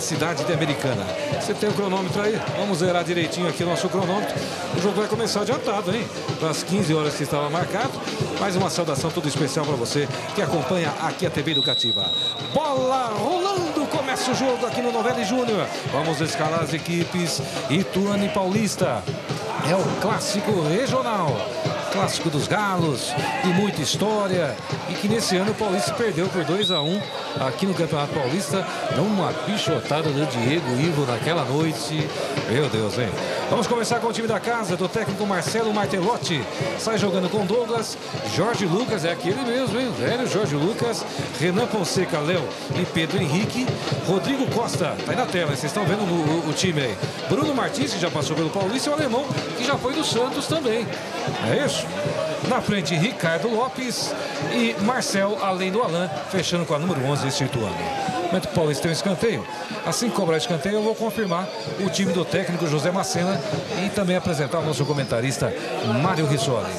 cidade de Americana. Você tem o cronômetro aí? Vamos zerar direitinho aqui o nosso cronômetro. O jogo vai começar adiantado, hein? Para as 15 horas que estava marcado. Mais uma saudação tudo especial para você que acompanha aqui a TV Educativa. Bola rolando, começa o jogo aqui no Novelli Júnior. Vamos escalar as equipes Ituano e Paulista. É o clássico regional clássico dos galos, de muita história e que nesse ano o Paulista perdeu por 2 a 1 aqui no Campeonato Paulista, numa pichotada do Diego Ivo naquela noite. Meu Deus, hein? Vamos começar com o time da casa, do técnico Marcelo Martelotti. Sai jogando com Douglas, Jorge Lucas, é aquele mesmo, hein? Velho Jorge Lucas, Renan Fonseca, Léo e Pedro Henrique. Rodrigo Costa, tá aí na tela, vocês estão vendo o, o, o, time aí. Bruno Martins, que já passou pelo Paulista, e o alemão, que já foi do Santos também. É isso? Na frente, Ricardo Lopes e Marcel, além do Alain, fechando com a número 11, Instituano. Momento que o Paulista tem um escanteio. Assim que cobrar escanteio, eu vou confirmar o time do técnico José Macena e também apresentar o nosso comentarista Mário Rissoli.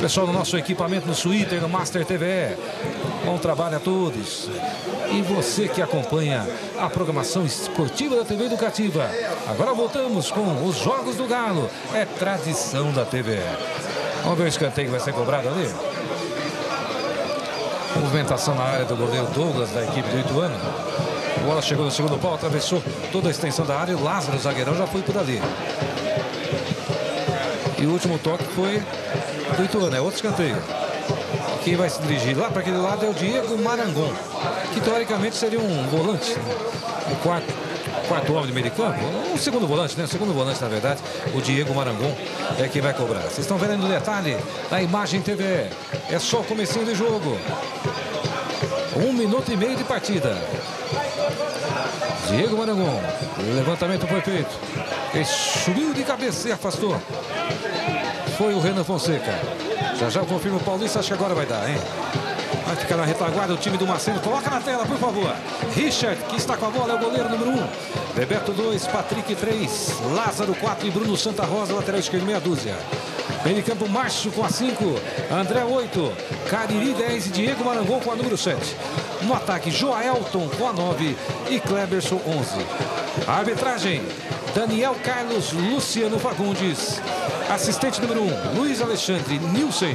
Pessoal do nosso equipamento no Twitter, no Master TV. Bom trabalho a todos. E você que acompanha a programação esportiva da TV Educativa. Agora voltamos com os Jogos do Galo. É tradição da TV. Vamos ver o escanteio que vai ser cobrado ali. Movimentação na área do goleiro Douglas, da equipe do Ituano. A bola chegou no segundo pau, atravessou toda a extensão da área. O Lázaro, o zagueirão, já foi por ali. E o último toque foi do Ituano, é outro escanteio. Quem vai se dirigir lá para aquele lado é o Diego Marangon, que teoricamente seria um volante. O quarto, quarto homem de meio de campo. O segundo volante, né? Segundo volante, na verdade, o Diego Marangon é quem vai cobrar. Vocês estão vendo no detalhe da imagem TV. É só o comecinho do jogo. Um minuto e meio de partida. Diego Marangon. O levantamento foi feito. Ele subiu de cabeça e afastou. Foi o Renan Fonseca. Já já confirma o Paulista. Acho que agora vai dar, hein? Vai ficar na retaguarda o time do Marcelo. Coloca na tela, por favor. Richard, que está com a bola, é o goleiro número 1. Um. Bebeto 2, Patrick 3, Lázaro 4 e Bruno Santa Rosa, lateral esquerdo, meia dúzia. Meio de campo, Márcio com a 5, André 8, Cariri 10 e Diego Marangon com a número 7. No ataque, Joelton com a 9 e Kleberson 11. A arbitragem, Daniel Carlos Luciano Fagundes. Assistente número 1, um, Luiz Alexandre Nilsen.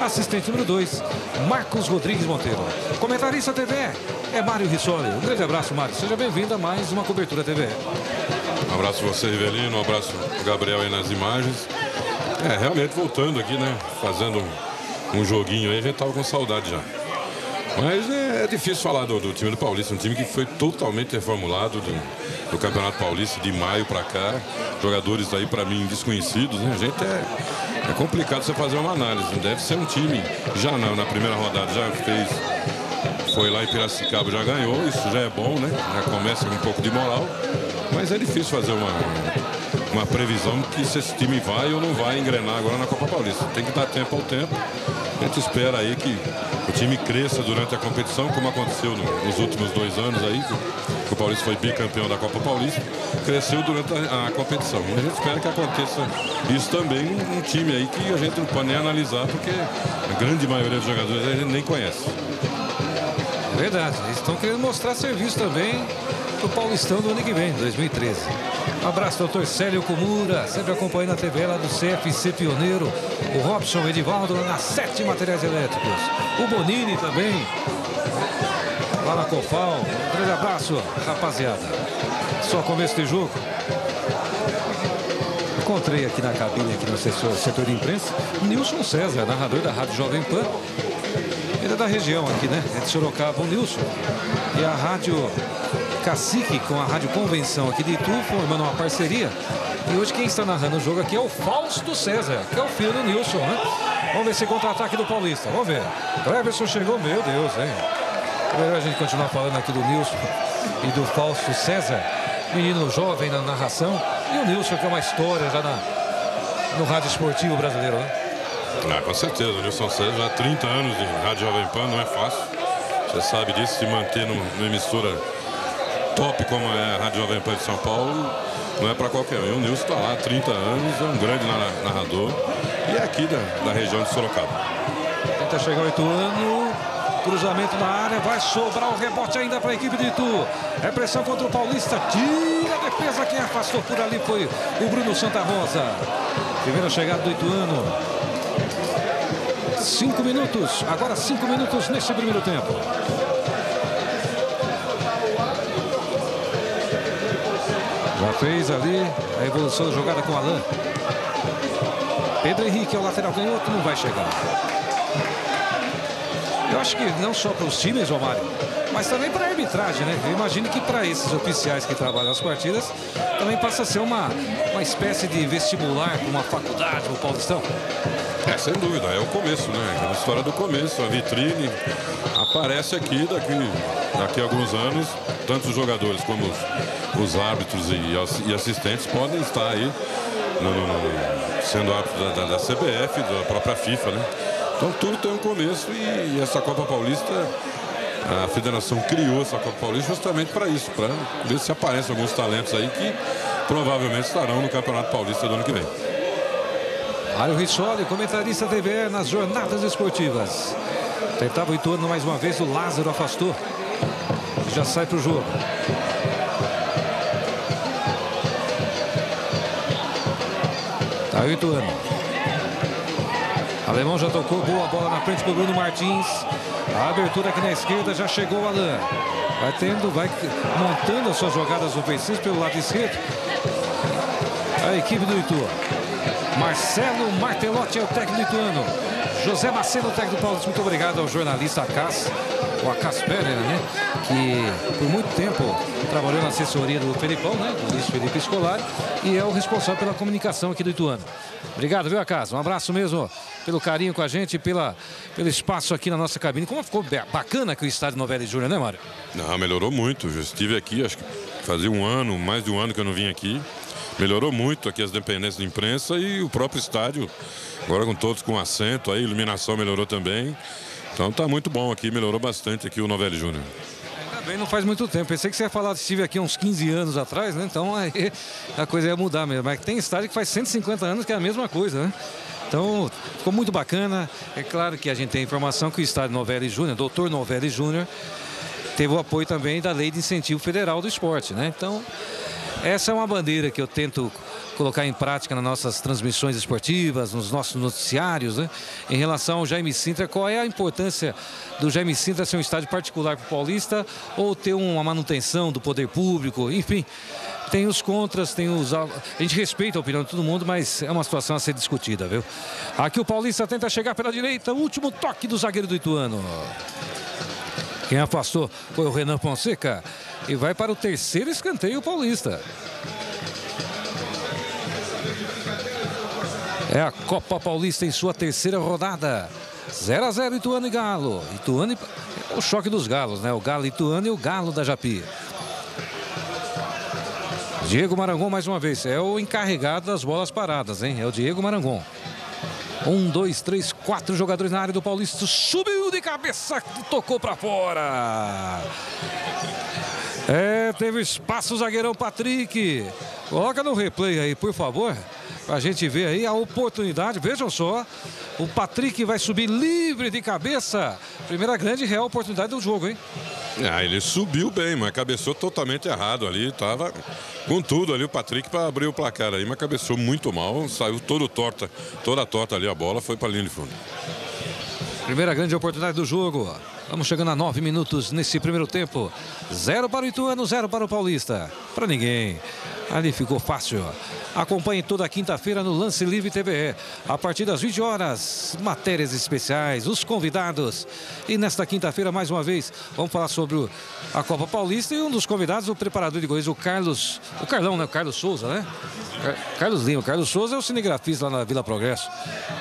Assistente número 2, Marcos Rodrigues Monteiro. Comentarista TV é Mário Rissoli. Um grande abraço, Mário. Seja bem-vindo a mais uma cobertura TV. Um abraço você, Rivelino. Um abraço Gabriel aí nas imagens. É, realmente voltando aqui, né? Fazendo um, um joguinho aí, a gente tava com saudade já. Mas é, é difícil falar do, do, time do Paulista, um time que foi totalmente reformulado do, do Campeonato Paulista de maio para cá. Jogadores aí, para mim, desconhecidos, né? A gente é, é complicado você fazer uma análise. Deve ser um time, já na, na primeira rodada, já fez. Foi lá em Piracicaba, já ganhou, isso já é bom, né? Já começa com um pouco de moral. Mas é difícil fazer uma, uma previsão que se esse time vai ou não vai engrenar agora na Copa Paulista. Tem que dar tempo ao tempo. A gente espera aí que o time cresça durante a competição, como aconteceu nos últimos dois anos aí, que o Paulista foi bicampeão da Copa Paulista, cresceu durante a, competição. E a gente espera que aconteça isso também um time aí que a gente não pode nem analisar, porque a grande maioria dos jogadores a gente nem conhece. Verdade, eles estão querendo mostrar serviço também pro Paulistão do ano que vem, 2013. Abraço, doutor Célio Comura, sempre acompanhando a TV lá do CFC Pioneiro. O Robson Edivaldo na Sete Materiais Elétricos. O Bonini também. Lá na Cofal. Um grande abraço, rapaziada. Só começo de jogo. Encontrei aqui na cabine, aqui no setor, setor de imprensa, Nilson César, narrador da Rádio Jovem Pan. Ele é da região aqui, né? É de Sorocaba, o Nilson. E a Rádio Cacique com a Rádio Convenção aqui de Itu, formando uma parceria. E hoje quem está narrando o jogo aqui é o Fausto César, que é o filho do Nilson, né? Vamos ver se contra-ataque do Paulista. Vamos ver. Cleverson chegou, meu Deus, hein? Melhor a gente continuar falando aqui do Nilson e do Fausto César. Menino jovem na narração. E o Nilson, que é uma história já na, no rádio esportivo brasileiro, né? Ah, com certeza. O Nilson César já há 30 anos de Rádio Jovem Pan, não é fácil. Você sabe disso, se manter numa emissora top como é a Rádio Jovem Pan de São Paulo, não é para qualquer um. O Nilson está lá há 30 anos, é um grande narrador e é aqui da, da região de Sorocaba. Tenta chegar o Ituano. Cruzamento na área, vai sobrar o rebote ainda para a equipe de Itu. É pressão contra o Paulista, tira a defesa. Quem afastou por ali foi o Bruno Santa Rosa. Primeira chegada do Ituano. Cinco minutos, agora cinco minutos nesse primeiro tempo. Fez ali a evolução da jogada com Alain. Pedro Henrique é o lateral canhoto, não vai chegar. Eu acho que não só para os times, Romário, mas também para a arbitragem, né? Eu imagino que para esses oficiais que trabalham as partidas, também passa a ser uma, uma espécie de vestibular, uma faculdade, o Paulistão. É, sem dúvida, é o começo, né? Aquela história do começo, a vitrine aparece aqui daqui, daqui a alguns anos, tanto os jogadores como os, os árbitros e, e, assistentes podem estar aí no, no, sendo árbitro da, da, da, CBF, da própria FIFA, né? Então tudo tem um começo e, e essa Copa Paulista a federação criou essa Copa Paulista justamente para isso, para ver se aparecem alguns talentos aí que provavelmente estarão no Campeonato Paulista do ano que vem. Mário Rissoli, comentarista TV nas jornadas esportivas. Tentava o Ituano mais uma vez, o Lázaro afastou. Já sai para o jogo. Tá o Ituano. Alemão já tocou, boa bola na frente para o Bruno Martins. A abertura aqui na esquerda já chegou o Alain. Vai tendo, vai montando as suas jogadas ofensivas pelo lado esquerdo. A equipe do Ituano. Marcelo Martelotti é o técnico lituano. José Macedo, técnico do Paulista. Muito obrigado ao jornalista Acas, o Acas Pereira, né? Que por muito tempo trabalhou na assessoria do Felipão, né? Do Luiz Felipe Escolar. E é o responsável pela comunicação aqui do Ituano. Obrigado, viu, Acas? Um abraço mesmo pelo carinho com a gente, pela, pelo espaço aqui na nossa cabine. Como ficou bacana aqui o estádio Novelli Júnior, né, Mário? Não, melhorou muito. Eu estive aqui, acho que fazia um ano, mais de um ano que eu não vim aqui. Melhorou muito aqui as dependências de imprensa e o próprio estádio, agora com todos com assento, a iluminação melhorou também. Então tá muito bom aqui, melhorou bastante aqui o Novelli Júnior. Também não faz muito tempo. Pensei que você ia falar, estive aqui uns 15 anos atrás, né? Então aí a coisa ia mudar mesmo. Mas tem estádio que faz 150 anos que é a mesma coisa, né? Então, ficou muito bacana. É claro que a gente tem informação que o estádio Novelli Júnior, doutor Novelli Júnior, teve o apoio também da Lei de Incentivo Federal do Esporte, né? Então, essa é uma bandeira que eu tento colocar em prática nas nossas transmissões esportivas, nos nossos noticiários, né? Em relação ao Jaime Sintra, qual é a importância do Jaime Sintra ser um estádio particular para o Paulista ou ter uma manutenção do poder público, enfim. Tem os contras, tem os. A gente respeita a opinião de todo mundo, mas é uma situação a ser discutida, viu? Aqui o Paulista tenta chegar pela direita, último toque do zagueiro do Ituano. Quem afastou foi o Renan Fonseca. E vai para o terceiro escanteio paulista. É a Copa Paulista em sua terceira rodada. 0 a 0 Ituano e Galo. Ituano e... É o choque dos galos, né? O Galo Ituano e o Galo da Japi. Diego Marangon mais uma vez. É o encarregado das bolas paradas, hein? É o Diego Marangon. Um, dois, três, quatro jogadores na área do Paulista. Subiu de cabeça, tocou para fora. É, teve espaço o zagueirão Patrick. Coloca no replay aí, por favor. Pra gente ver aí a oportunidade. Vejam só. O Patrick vai subir livre de cabeça. Primeira grande real oportunidade do jogo, hein? Ah, ele subiu bem, mas cabeçou totalmente errado ali. Tava com tudo ali o Patrick para abrir o placar aí, mas cabeçou muito mal. Saiu todo torta, toda torta ali a bola, foi para linha de fundo. Primeira grande oportunidade do jogo. Vamos chegando a nove minutos nesse primeiro tempo. Zero para o Ituano, zero para o Paulista. Para ninguém. Ali ficou fácil. Acompanhe toda quinta-feira no Lance Livre TVE. A partir das 20 horas, matérias especiais, os convidados. E nesta quinta-feira, mais uma vez, vamos falar sobre a Copa Paulista e um dos convidados, o preparador de goleiros, o Carlos. O Carlão, né? O Carlos Souza, né? Carlos Lima. O Carlos Souza é o cinegrafista lá na Vila Progresso,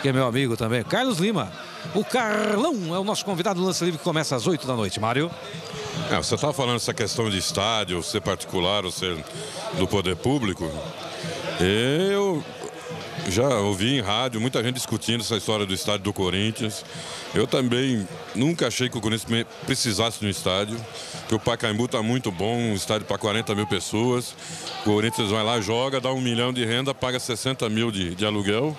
que é meu amigo também. Carlos Lima. O Carlão é o nosso convidado do Lance Livre que começa às 8 da noite. Mário. É, você estava falando essa questão de estádio, ser particular ou ser do poder público. Eu já ouvi em rádio muita gente discutindo essa história do estádio do Corinthians. Eu também nunca achei que o Corinthians precisasse de um estádio, que o Pacaembu está muito bom, um estádio para 40 mil pessoas. O Corinthians vai lá, joga, dá um milhão de renda, paga 60 mil de, de aluguel.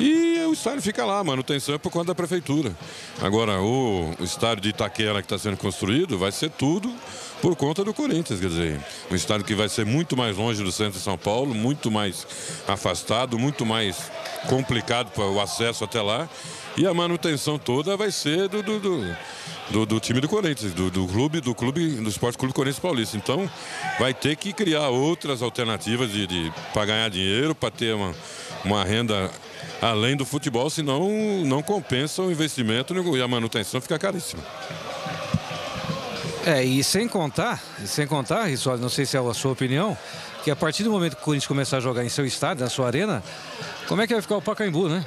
E o estádio fica lá, manutenção é por conta da prefeitura. Agora, o estádio de Itaquera que está sendo construído vai ser tudo por conta do Corinthians, quer dizer, um estádio que vai ser muito mais longe do centro de São Paulo, muito mais afastado, muito mais complicado para o acesso até lá. E a manutenção toda vai ser do, do, do, do, do time do Corinthians, do, do, clube, do clube, do Esporte Clube Corinthians Paulista. Então, vai ter que criar outras alternativas de, de para ganhar dinheiro, para ter uma, uma renda além do futebol, senão não compensa o investimento e a manutenção fica caríssima. É, e sem contar, sem contar, Risoli, não sei se é a sua opinião, que a partir do momento que o Corinthians começar a jogar em seu estádio, na sua arena, como é que vai ficar o Pacaembu, né?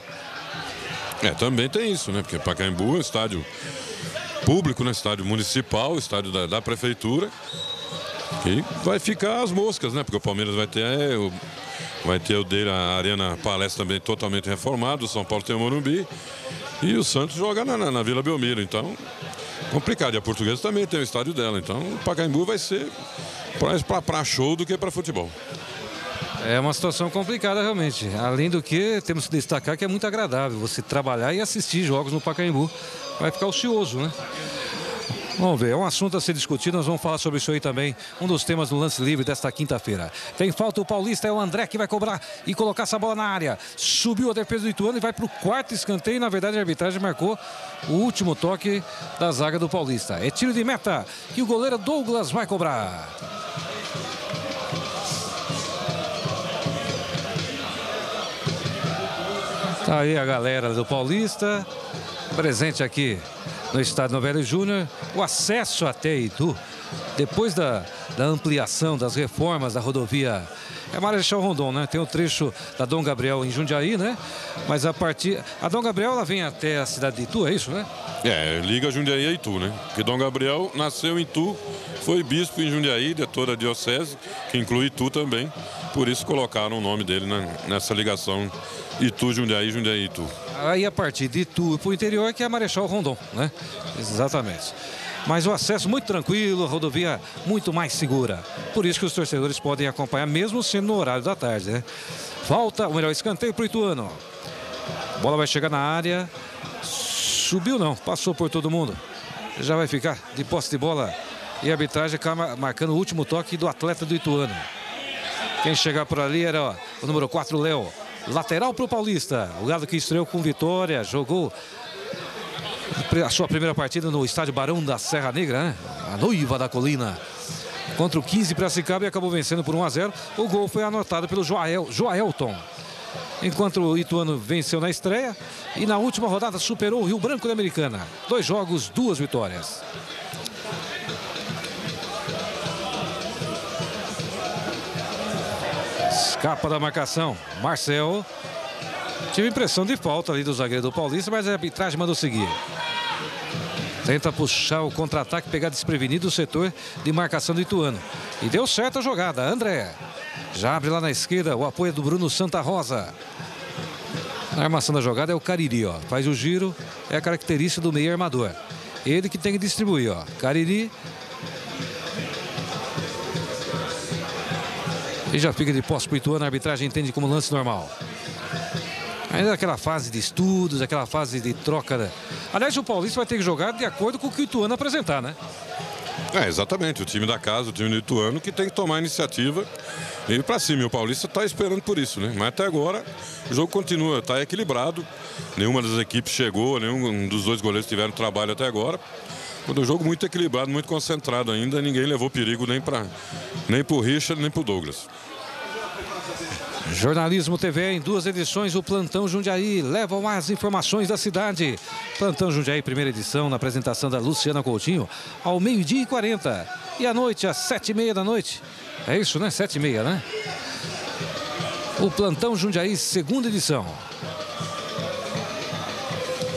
É, também tem isso, né? Porque Pacaembu é um estádio público, né? Estádio municipal, estádio da, da prefeitura. E vai ficar as moscas, né? Porque o Palmeiras vai ter, é, o, vai ter o dele, a Arena Palestra também totalmente reformado, o São Paulo tem o Morumbi. E o Santos joga na, na, na Vila Belmiro. Então, complicado. E a Portuguesa também tem o estádio dela. Então, o Pacaembu vai ser mais para show do que para futebol. É uma situação complicada realmente. Além do que, temos que destacar que é muito agradável você trabalhar e assistir jogos no Pacaembu. Vai ficar ocioso, né? Vamos ver, é um assunto a ser discutido, nós vamos falar sobre isso aí também, um dos temas do lance livre desta quinta-feira. Tem falta o Paulista, é o André que vai cobrar e colocar essa bola na área. Subiu a defesa do Ituano e vai para o quarto escanteio, na verdade a arbitragem marcou o último toque da zaga do Paulista. É tiro de meta que o goleiro Douglas vai cobrar. Tá aí a galera do Paulista, presente aqui no estádio Novelli Júnior. O acesso até Itu, depois da, da ampliação, das reformas da rodovia é Marechal Rondon, né? Tem o trecho da Dom Gabriel em Jundiaí, né? Mas a partir. A Dom Gabriel ela vem até a cidade de Itu, é isso, né? É, liga Jundiaí a Itu, né? Porque Dom Gabriel nasceu em Itu, foi bispo em Jundiaí, de toda a diocese, que inclui Itu também. Por isso colocaram o nome dele né? nessa ligação Itu, Jundiaí, Jundiaí, Itu. Aí a partir de Itu para o interior que é Marechal Rondon, né? Exatamente. Mas o acesso muito tranquilo, a rodovia muito mais segura. Por isso que os torcedores podem acompanhar, mesmo sendo no horário da tarde, né? Volta o melhor escanteio para o Ituano. Bola vai chegar na área. Subiu não, passou por todo mundo. Já vai ficar de posse de bola. E a arbitragem acaba marcando o último toque do atleta do Ituano. Quem chegar por ali era ó, o número 4, Léo. Lateral para o Paulista. O Galo que estreou com vitória, jogou a sua primeira partida no estádio Barão da Serra Negra, né? A noiva da colina. Contra o 15 Piracicaba e acabou vencendo por 1 a 0. O gol foi anotado pelo Joel, Joelton. Enquanto o Ituano venceu na estreia e na última rodada superou o Rio Branco da Americana. Dois jogos, duas vitórias. Escapa da marcação. Marcel. Tive impressão de falta ali do zagueiro do Paulista, mas a arbitragem mandou seguir. Tenta puxar o contra-ataque, pegar desprevenido o setor de marcação do Ituano. E deu certo a jogada. André. Já abre lá na esquerda o apoio do Bruno Santa Rosa. A armação da jogada é o Cariri, ó. Faz o giro, é a característica do meio armador. Ele que tem que distribuir, ó. Cariri E já fica de posse para o Ituano, a arbitragem entende como lance normal. Ainda aquela fase de estudos, aquela fase de troca. Da... Aliás, o Paulista vai ter que jogar de acordo com o que o Ituano apresentar, né? É, exatamente. O time da casa, o time do Ituano, que tem que tomar a iniciativa e ir para cima. E o Paulista está esperando por isso, né? Mas até agora o jogo continua, está equilibrado. Nenhuma das equipes chegou, nenhum dos dois goleiros tiveram trabalho até agora. Quando o jogo muito equilibrado, muito concentrado ainda, ninguém levou perigo nem para nem o Richard, nem para o Douglas. Jornalismo TV em duas edições, o Plantão Jundiaí levam as informações da cidade. Plantão Jundiaí, primeira edição, na apresentação da Luciana Coutinho, ao meio-dia e 40. E à noite, às sete e meia da noite. É isso, né? Sete e meia, né? O Plantão Jundiaí, segunda edição.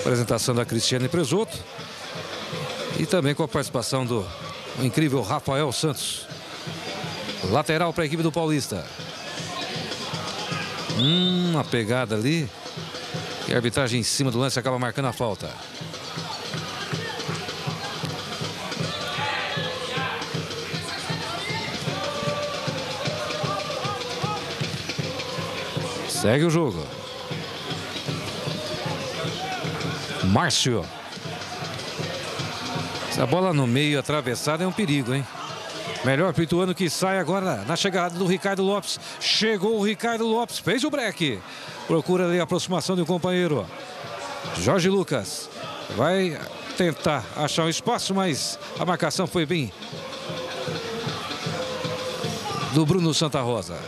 Apresentação da Cristiane Presoto. E também com a participação do incrível Rafael Santos. Lateral para a equipe do Paulista. Hum, uma pegada ali. E a arbitragem em cima do lance acaba marcando a falta. Segue o jogo. Márcio. Essa bola no meio atravessada é um perigo, hein? Melhor para o Ituano que sai agora na chegada do Ricardo Lopes. Chegou o Ricardo Lopes, fez o break. Procura ali a aproximação do companheiro. Jorge Lucas vai tentar achar um espaço, mas a marcação foi bem do Bruno Santa Rosa.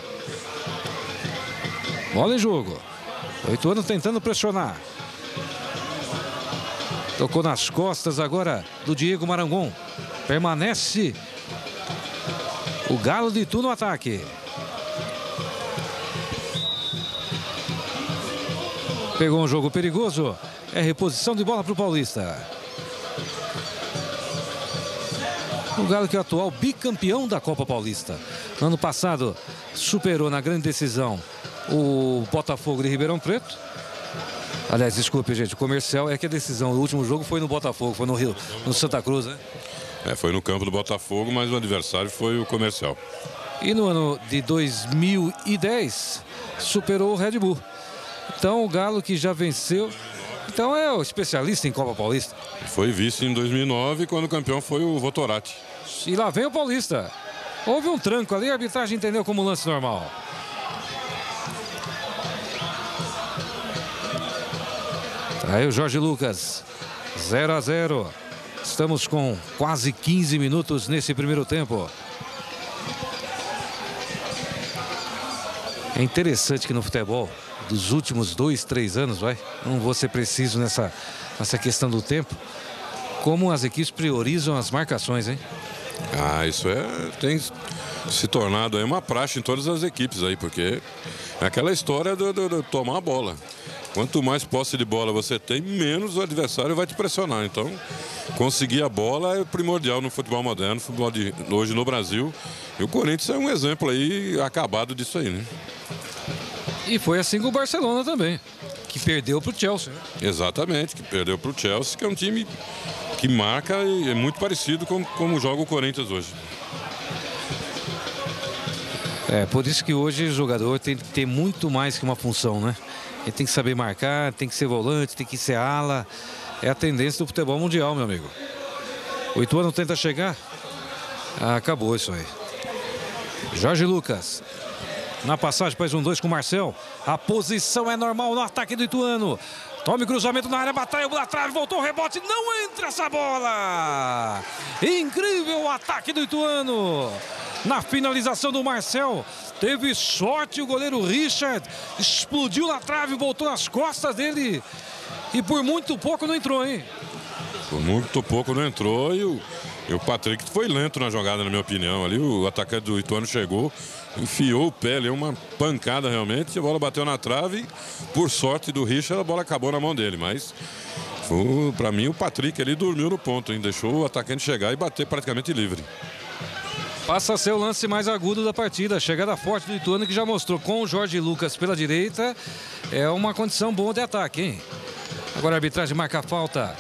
Bola em jogo. Oito anos tentando pressionar. Tocou nas costas agora do Diego Marangon. Permanece o Galo de Itu no ataque. Pegou um jogo perigoso. É reposição de bola para o Paulista. O Galo que é o atual bicampeão da Copa Paulista. No ano passado superou na grande decisão o Botafogo de Ribeirão Preto. Aliás, desculpe, gente, o comercial é que a decisão do último jogo foi no Botafogo, foi no Rio, no Santa Cruz, né? É, foi no campo do Botafogo, mas o adversário foi o comercial. E no ano de 2010, superou o Red Bull. Então o Galo que já venceu. Então é o especialista em Copa Paulista. Foi vice em 2009, quando o campeão foi o Votorati. E lá vem o Paulista. Houve um tranco ali, a arbitragem entendeu como lance normal. Aí o Jorge Lucas. 0 a 0. Estamos com quase 15 minutos nesse primeiro tempo. É interessante que no futebol, dos últimos dois, três anos, vai, não vou ser preciso nessa, nessa questão do tempo, como as equipes priorizam as marcações, hein? Ah, isso é tem se tornado aí uma praxe em todas as equipes aí, porque é aquela história do, do tomar a bola. Quanto mais posse de bola você tem, menos o adversário vai te pressionar. Então, conseguir a bola é primordial no futebol moderno, futebol de hoje no Brasil. E o Corinthians é um exemplo aí acabado disso aí, né? E foi assim com o Barcelona também, que perdeu para o Chelsea. Né? Exatamente, que perdeu para o Chelsea, que é um time que marca e é muito parecido com como joga o Corinthians hoje. É, por isso que hoje o jogador tem que ter muito mais que uma função, né? Ele tem que saber marcar, tem que ser volante, tem que ser ala. É a tendência do futebol mundial, meu amigo. O Ituano tenta chegar. Ah, acabou isso aí. Jorge Lucas. Na passagem, faz um dois com o Marcel. A posição é normal no ataque do Ituano. Tome cruzamento na área, batalha na trave, voltou o rebote, não entra essa bola! Incrível o ataque do Ituano! Na finalização do Marcel, teve sorte o goleiro Richard, explodiu na trave, voltou nas costas dele e por muito pouco não entrou, hein? Por muito pouco não entrou e o, e o Patrick foi lento na jogada, na minha opinião. Ali o atacante do Ituano chegou, enfiou o pé ali, uma pancada realmente. A bola bateu na trave. Por sorte do Richard, a bola acabou na mão dele. Mas, para mim, o Patrick ali dormiu no ponto, hein? deixou o atacante chegar e bater praticamente livre. Passa a ser o lance mais agudo da partida. Chegada forte do Ituano, que já mostrou com o Jorge Lucas pela direita. É uma condição boa de ataque, hein? Agora a arbitragem marca a falta.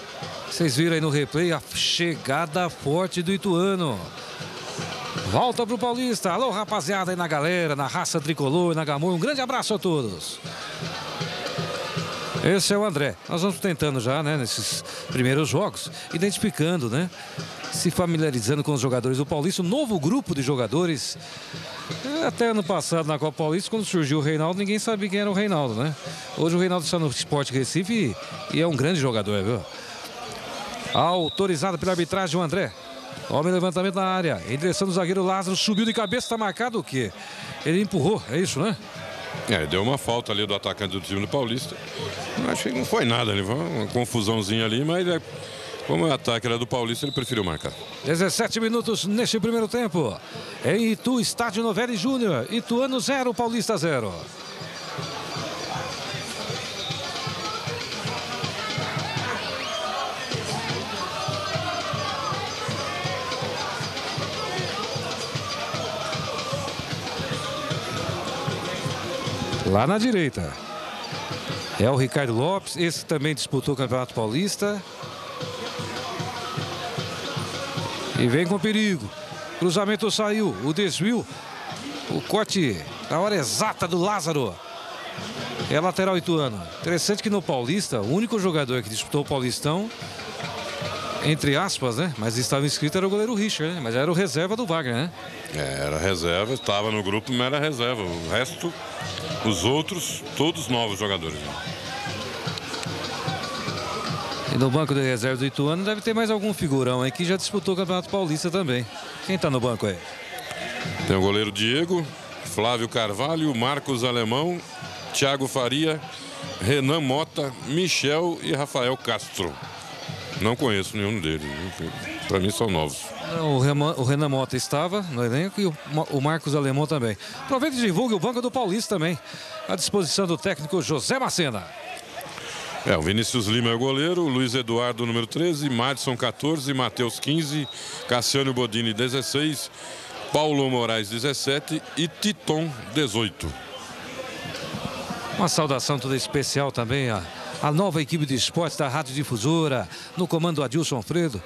Vocês viram aí no replay a chegada forte do Ituano. Volta pro Paulista. Alô, rapaziada aí na galera, na raça tricolor, na Gamor. Um grande abraço a todos. Esse é o André. Nós vamos tentando já, né, nesses primeiros jogos, identificando, né, se familiarizando com os jogadores do Paulista, um novo grupo de jogadores. Até ano passado na Copa Paulista, quando surgiu o Reinaldo, ninguém sabia quem era o Reinaldo, né? Hoje o Reinaldo está no Esporte Recife e, e é um grande jogador, viu? Autorizado pela arbitragem o André. Homem levantamento na área. Em direção do zagueiro Lázaro. Subiu de cabeça. Está marcado o quê? Ele empurrou. É isso, né? É, deu uma falta ali do atacante do time do Paulista. Acho que não foi nada, né? Foi uma confusãozinha ali, mas é, como o ataque era do Paulista, ele preferiu marcar. 17 minutos neste primeiro tempo. Em Itu, estádio Novelli Júnior. Ituano 0, Paulista 0. Lá na direita. É o Ricardo Lopes. Esse também disputou o Campeonato Paulista. E vem com perigo. Cruzamento saiu. O desvio. O corte na hora exata do Lázaro. É lateral Ituano. Interessante que no Paulista, o único jogador que disputou o Paulistão, entre aspas, né? Mas estava inscrito era o goleiro Richard, né? Mas era o reserva do Wagner, né? É, era reserva, estava no grupo, mas era reserva. O resto, os outros, todos novos jogadores. E no banco de reserva do Ituano deve ter mais algum figurão aí que já disputou o Campeonato Paulista também. Quem está no banco aí? Tem o goleiro Diego, Flávio Carvalho, Marcos Alemão, Thiago Faria, Renan Mota, Michel e Rafael Castro. Não conheço nenhum deles. Para mim são novos. O, Reman, o Renan Mota estava no elenco e o, o Marcos Alemão também. Aproveita e divulgue o Banco do Paulista também. À disposição do técnico José Macena. É, o Vinícius Lima é o goleiro, Luiz Eduardo, número 13, Madison, 14, Matheus, 15, Cassiano Bodini, 16, Paulo Moraes, 17 e Titon, 18. Uma saudação toda especial também a, a nova equipe de esportes da Rádio Difusora, no comando do Adilson Fredo.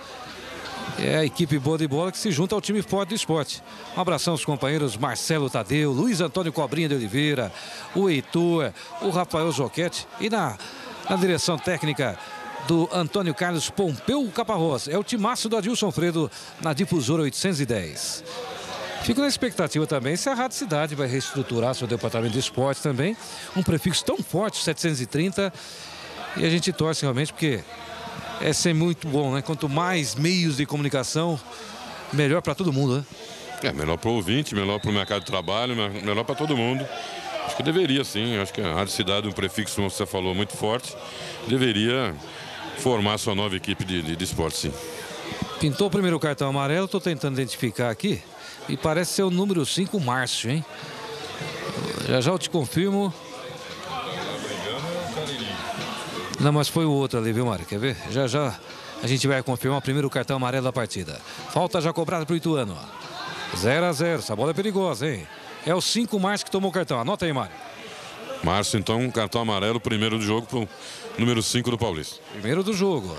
É a equipe boa de bola que se junta ao time forte do esporte. Um abração aos companheiros Marcelo Tadeu, Luiz Antônio Cobrinha de Oliveira, o Heitor, o Rafael Joquete e na na direção técnica do Antônio Carlos Pompeu Caparrós. É o timaço do Adilson Fredo na difusora 810. Fico na expectativa também se a Rádio Cidade vai reestruturar seu departamento de esportes também. Um prefixo tão forte, 730. E a gente torce realmente porque é ser muito bom, né? Quanto mais meios de comunicação, melhor para todo mundo, né? É, melhor para o ouvinte, melhor para o mercado de trabalho, melhor para todo mundo. Acho que deveria sim, acho que a Rádio Cidade, um prefixo, como você falou, muito forte, deveria formar sua nova equipe de, de, de esporte, sim. Pintou o primeiro cartão amarelo, estou tentando identificar aqui. E parece ser o número 5, Márcio, hein? Já já eu te confirmo. Não, mas foi o outro ali, viu, Mário? Quer ver? Já já a gente vai confirmar o primeiro cartão amarelo da partida. Falta já cobrada para o Ituano. 0 a 0 Essa bola é perigosa, hein? É o 5 Márcio que tomou o cartão. Anota aí, Mário. Márcio, então, cartão amarelo, primeiro do jogo para o número 5 do Paulista. Primeiro do jogo.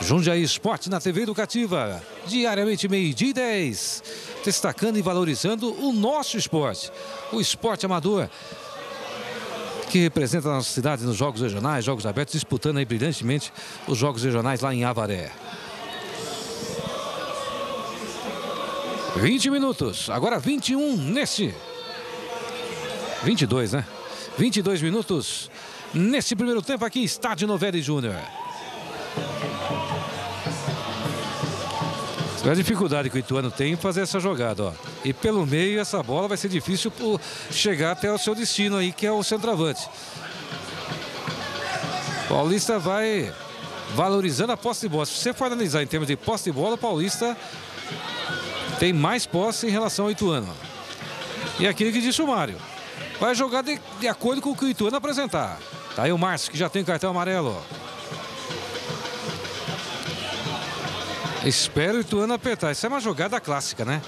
Jundiaí Esporte na TV Educativa. Diariamente, meio-dia e 10. Destacando e valorizando o nosso esporte. O esporte amador. Que representa a nossa cidade nos Jogos Regionais, Jogos Abertos, disputando aí brilhantemente os Jogos Regionais lá em Avaré. 20 minutos, agora 21 nesse. 22, né? 22 minutos nesse primeiro tempo aqui, Estádio Novelli Júnior. A dificuldade que o Ituano tem em fazer essa jogada, ó. E pelo meio, essa bola vai ser difícil chegar até o seu destino aí, que é o centroavante. Paulista vai valorizando a posse de bola. Se você for analisar em termos de posse de bola, o Paulista tem mais posse em relação ao Ituano. E aquilo que disse o Mário. Vai jogar de, de acordo com o que o Ituano apresentar. Tá aí o Márcio, que já tem cartão amarelo. Espero o Ituano apertar. Isso é uma jogada clássica, né?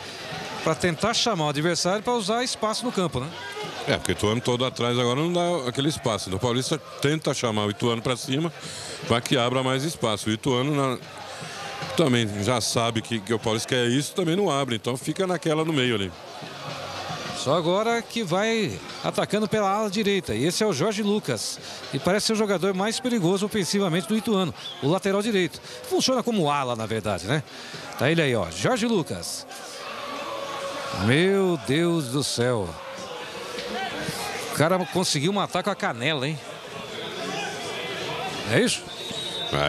Para tentar chamar o adversário para usar espaço no campo, né? É, porque o Ituano todo atrás agora não dá aquele espaço. Então o Paulista tenta chamar o Ituano para cima para que abra mais espaço. O Ituano, na, também já sabe que, que o Paulista quer isso, também não abre. Então fica naquela no meio ali. Só agora que vai atacando pela ala direita. E esse é o Jorge Lucas. E parece ser o jogador mais perigoso ofensivamente do Ituano. O lateral direito. Funciona como ala, na verdade, né? Tá ele aí, ó. Jorge Lucas. Meu Deus do céu. O cara conseguiu matar com a canela, hein? É isso?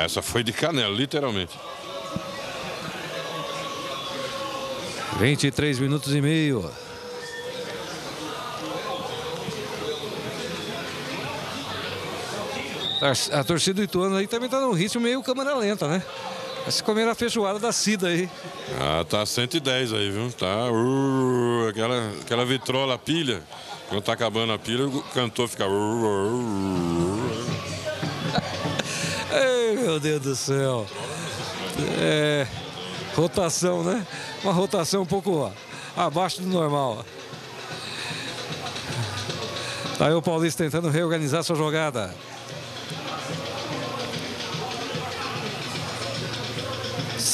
Essa foi de canela, literalmente. 23 minutos e meio. A torcida do Ituano aí também tá num ritmo meio câmera lenta, né? Vai se comer a feijoada da Cida aí. Ah, tá 110 aí, viu? Tá. Uh, aquela, aquela vitrola, pilha. Quando tá acabando a pilha, o cantor fica. Uh, uh, Ei, meu Deus do céu. É. Rotação, né? Uma rotação um pouco ó, abaixo do normal. Tá aí o Paulista tentando reorganizar sua jogada.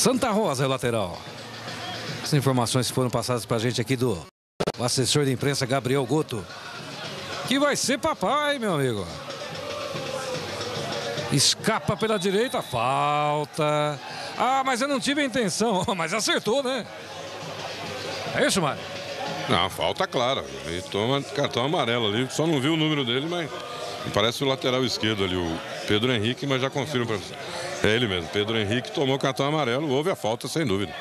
Santa Rosa é lateral. As informações foram passadas para a gente aqui do assessor de imprensa Gabriel Goto, que vai ser papai, meu amigo. Escapa pela direita, falta. Ah, mas eu não tive a intenção. Mas acertou, né? É isso, Mário? Não, falta clara. Ele toma cartão amarelo ali. Só não viu o número dele, mas parece o lateral esquerdo ali, o Pedro Henrique, mas já confirmo para você. É ele mesmo. Pedro Henrique tomou cartão amarelo. Houve a falta, sem dúvida.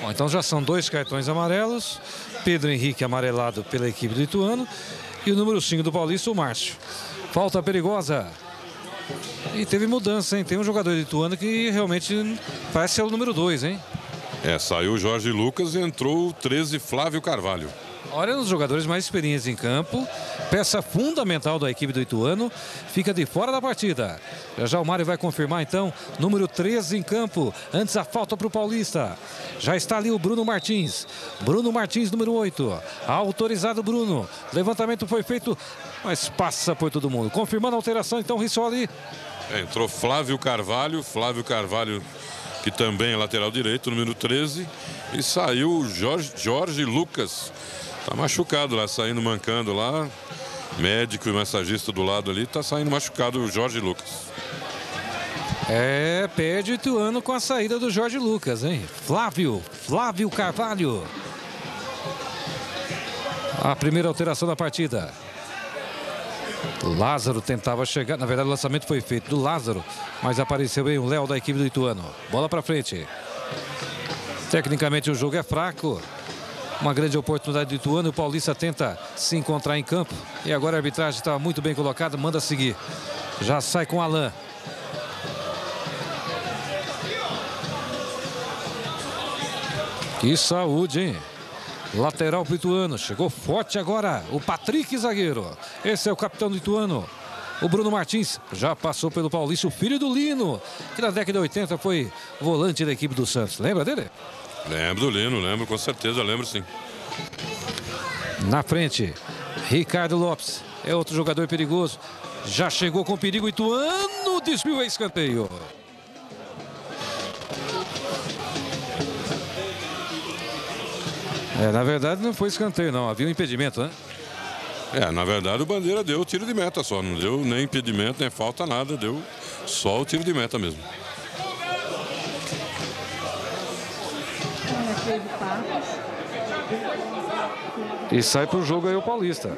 Bom, então já são dois cartões amarelos. Pedro Henrique amarelado pela equipe do Ituano. E o número 5 do Paulista, o Márcio. Falta perigosa. E teve mudança, hein? Tem um jogador de Ituano que realmente parece ser o número 2, hein? É, saiu o Jorge Lucas e entrou o 13 Flávio Carvalho. Olha, os jogadores mais experientes em campo, peça fundamental da equipe do Ituano, fica de fora da partida. Já já o Mário vai confirmar então, número 13 em campo, antes a falta para o Paulista. Já está ali o Bruno Martins. Bruno Martins, número 8. Autorizado Bruno. Levantamento foi feito, mas passa por todo mundo. Confirmando a alteração, então, Rissoli. É, entrou Flávio Carvalho, Flávio Carvalho que também é lateral direito, número 13. E saiu Jorge, Jorge Lucas, Tá machucado lá, saindo mancando lá. Médico e massagista do lado ali, tá saindo machucado o Jorge Lucas. É, perde o Ituano com a saída do Jorge Lucas, hein? Flávio, Flávio Carvalho. A primeira alteração da partida. Lázaro tentava chegar, na verdade o lançamento foi feito do Lázaro, mas apareceu bem o Léo da equipe do Ituano. Bola para frente. Tecnicamente o jogo é fraco. Uma grande oportunidade do Ituano. O Paulista tenta se encontrar em campo. E agora a arbitragem está muito bem colocada. Manda seguir. Já sai com Alain. Que saúde, hein? Lateral para o Ituano. Chegou forte agora o Patrick Zagueiro. Esse é o capitão do Ituano. O Bruno Martins já passou pelo Paulista, o filho do Lino, que na década de 80 foi volante da equipe do Santos. Lembra dele? Lembro do Lino, lembro, com certeza, lembro sim. Na frente, Ricardo Lopes. É outro jogador perigoso. Já chegou com perigo Ituano, desviou a escanteio. É, na verdade não foi escanteio não, havia um impedimento, né? É, na verdade o Bandeira deu o tiro de meta só, não deu nem impedimento, nem falta nada, deu só o tiro de meta mesmo. E sai para o jogo aí o Paulista.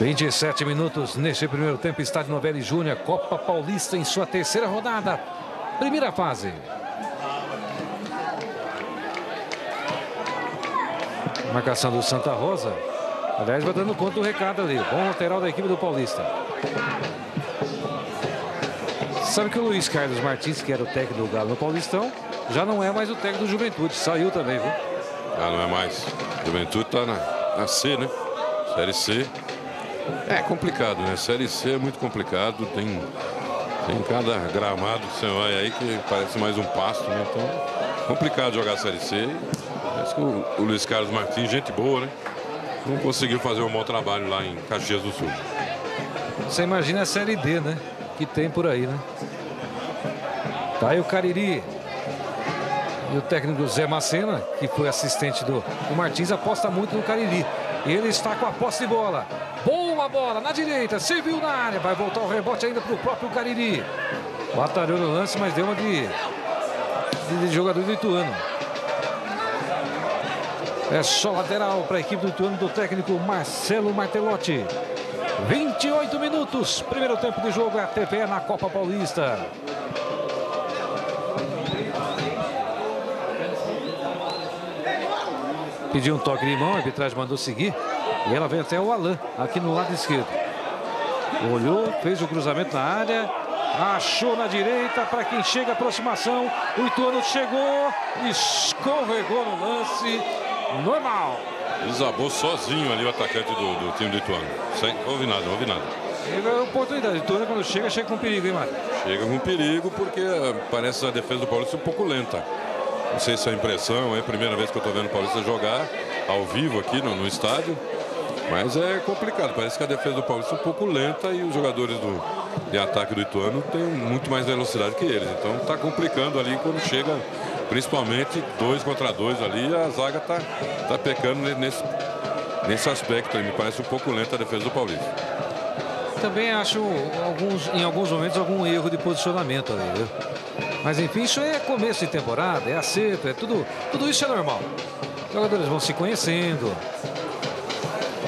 27 minutos neste primeiro tempo, Estádio Novelli Júnior, Copa Paulista em sua terceira rodada, primeira fase. Marcação do Santa Rosa. Aliás, vai dando conta do recado ali. Bom lateral da equipe do Paulista. Sabe que o Luiz Carlos Martins, que era o técnico do Galo no Paulistão, já não é mais o técnico do Juventude. Saiu também, viu? Já não é mais. Juventude está na, na C, né? Série C. É complicado, né? Série C é muito complicado. Tem, tem cada gramado que você vai aí que parece mais um pasto, né? Então, complicado jogar Série C. Parece que o, o Luiz Carlos Martins, gente boa, né? Não conseguiu fazer um bom trabalho lá em Caxias do Sul. Você imagina a Série D, né? Que tem por aí, né? Tá aí o Cariri. E o técnico Zé Macena, que foi assistente do, do Martins, aposta muito no Cariri. Ele está com a posse de bola. Boa bola na direita, serviu na área. Vai voltar o rebote ainda para o próprio Cariri. Batalhou no lance, mas deu uma de, de, de jogador do Ituano. É só lateral para a equipe do Ituano do técnico Marcelo Martelotti. 28 minutos, primeiro tempo de jogo, a TPE na Copa Paulista. Pediu um toque de mão, a arbitragem mandou seguir. E ela vem até o Alain, aqui no lado esquerdo. Olhou, fez o cruzamento na área. Achou na direita para quem chega aproximação. O Ituano chegou, escorregou no lance. Normal. Desabou sozinho ali o atacante do, do time do Ituano. Sem, não ouvi nada, não ouvi nada. Teve a oportunidade. Ituano quando chega, chega com perigo, hein, Mário? Chega com perigo porque eh, parece a defesa do Paulista um pouco lenta. Não sei se é a impressão, é a primeira vez que eu estou vendo o Paulista jogar ao vivo aqui no, no estádio. Mas é complicado, parece que a defesa do Paulista é um pouco lenta e os jogadores do, de ataque do Ituano têm muito mais velocidade que eles. Então está complicando ali quando chega principalmente dois contra dois ali, a zaga tá, tá pecando nesse, nesse aspecto me parece um pouco lenta a defesa do Paulista. Também acho alguns, em alguns momentos algum erro de posicionamento ali, viu? Mas enfim, isso é começo de temporada, é acerto, é tudo, tudo isso é normal. Os jogadores vão se conhecendo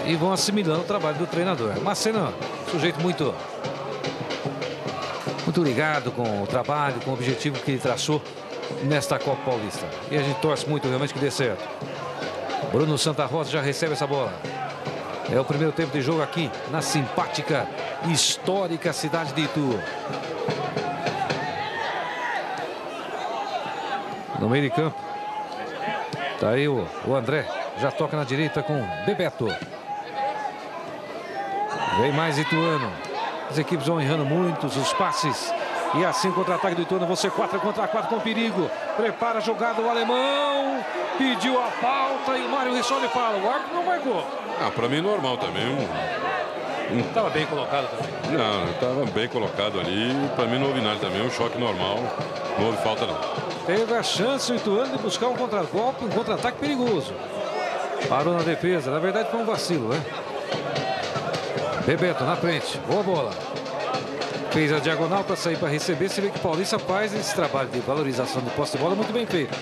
e vão assimilando o trabalho do treinador. Macena, sujeito muito muito ligado com o trabalho, com o objetivo que ele traçou nesta Copa Paulista. E a gente torce muito realmente que dê certo. Bruno Santa Rosa já recebe essa bola. É o primeiro tempo de jogo aqui na simpática, histórica cidade de Itu. No meio de campo. Tá aí o, o André. Já toca na direita com Bebeto. Vem mais Ituano. As equipes vão errando muitos os passes. E assim contra-ataque do Ituano, você 4 contra 4 com perigo. Prepara a jogada o alemão. Pediu a falta e o Mário Rissoli fala. O árbitro não marcou. Ah, para mim normal também. Um, Estava bem colocado também. Não, estava bem colocado ali. Para mim não houve nada também. Um choque normal. Não houve falta não. Teve a chance o Ituano de buscar um contra-golpe, um contra-ataque perigoso. Parou na defesa. Na verdade foi um vacilo, né? Bebeto na frente. Boa bola. Fez a diagonal para sair para receber. Você vê que Paulista faz esse trabalho de valorização de posse de bola muito bem feito.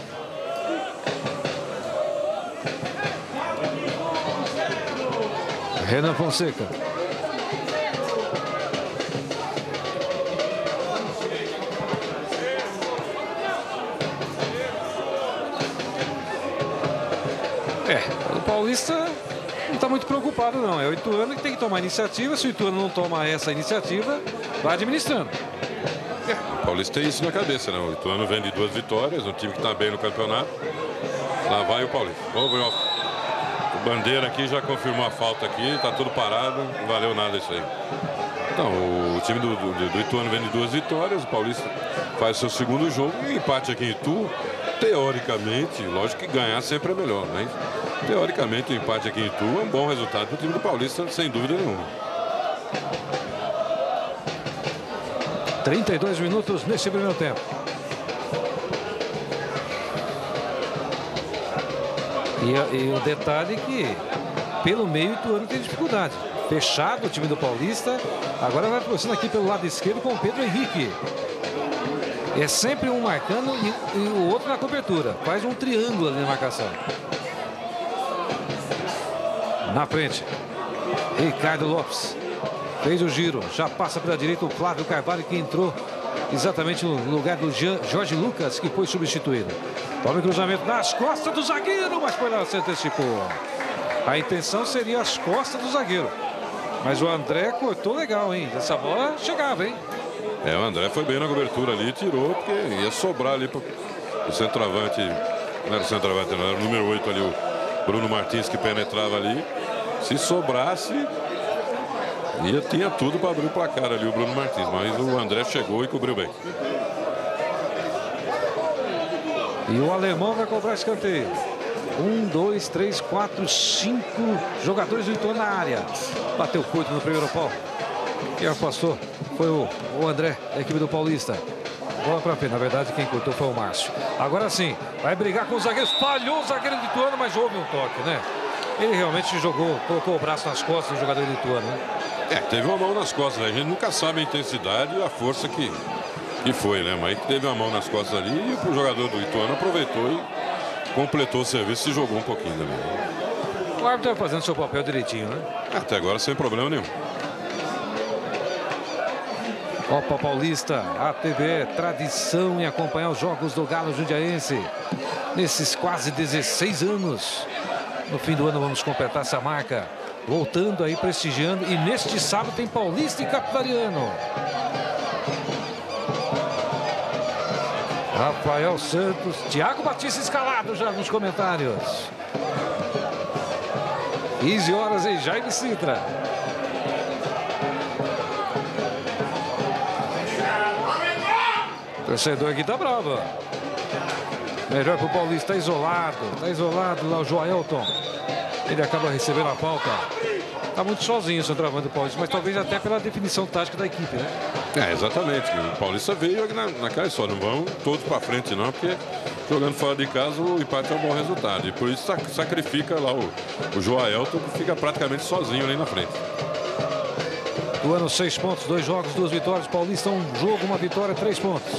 Renan Fonseca. É, o Paulista não está muito preocupado, não. É o Ituano que tem que tomar iniciativa. Se o Ituano não toma essa iniciativa, vai administrando. O Paulista tem isso na cabeça, né? O Ituano vem de duas vitórias, um time que está bem no campeonato. Lá vai o Paulista. Vamos ver, o Bandeira aqui já confirmou a falta aqui, está tudo parado, não valeu nada isso aí. Então, o time do, do, do Ituano vem de duas vitórias, o Paulista faz seu segundo jogo e empate aqui em Itu, teoricamente, lógico que ganhar sempre é melhor, né? Teoricamente, o empate aqui em Itu é um bom resultado para o time do Paulista, sem dúvida nenhuma. 32 minutos nesse primeiro tempo. E, e o detalhe é que pelo meio o Ituano tem dificuldade. Fechado o time do Paulista. Agora vai prosseguindo aqui pelo lado esquerdo com o Pedro Henrique. É sempre um marcando e, e o outro na cobertura. Faz um triângulo ali na marcação. Na frente. Ricardo Lopes. Fez o giro. Já passa pela direita o Flávio Carvalho que entrou exatamente no lugar do Jorge Lucas que foi substituído. Toma o cruzamento nas costas do zagueiro, mas foi lá, se antecipou. A intenção seria as costas do zagueiro. Mas o André cortou legal, hein? Essa bola chegava, hein? É, o André foi bem na cobertura ali, tirou, porque ia sobrar ali para o centroavante. Não era o centroavante, não, era o número 8 ali, o Bruno Martins que penetrava ali. Se sobrasse, ia, tinha tudo para abrir o placar ali, o Bruno Martins. Mas o André chegou e cobriu bem. E o alemão vai cobrar escanteio. Um, dois, três, quatro, cinco jogadores do Ituano na área. Bateu curto no primeiro pau. Quem afastou foi o, o André, da equipe do Paulista. Bola para frente. Na verdade, quem cortou foi o Márcio. Agora sim, vai brigar com os zagueiros. Falhou o zagueiro do Ituano, mas houve um toque, né? Ele realmente jogou, colocou o braço nas costas do jogador do Ituano, né? É, teve uma mão nas costas. Né? A gente nunca sabe a intensidade e a força que, que foi, né? Mas teve uma mão nas costas ali e o jogador do Ituano aproveitou e completou o serviço e jogou um pouquinho também. O árbitro está fazendo seu papel direitinho, né? Até agora sem problema nenhum. Copa Paulista, a TV, tradição em acompanhar os jogos do Galo Jundiaense. Nesses quase 16 anos. No fim do ano vamos completar essa marca. Voltando aí, prestigiando. E neste sábado tem Paulista e Capitaliano. Rafael Santos, Thiago Batista escalado já nos comentários. 15 horas em Jaime Sintra. Torcedor aqui tá bravo. Melhor pro Paulista, tá isolado. Tá isolado lá o Joelton. Ele acaba recebendo a falta. Tá muito sozinho o centroavante do Paulista, mas talvez até pela definição tática da equipe, né? É, exatamente. O Paulista veio na, naquela história. Não vão todos para frente, não, porque jogando fora de casa, o empate é um bom resultado. E por isso sacrifica lá o, o Joaelton, que fica praticamente sozinho ali na frente. Do ano, seis pontos, dois jogos, duas vitórias. Paulista, um jogo, uma vitória, três pontos.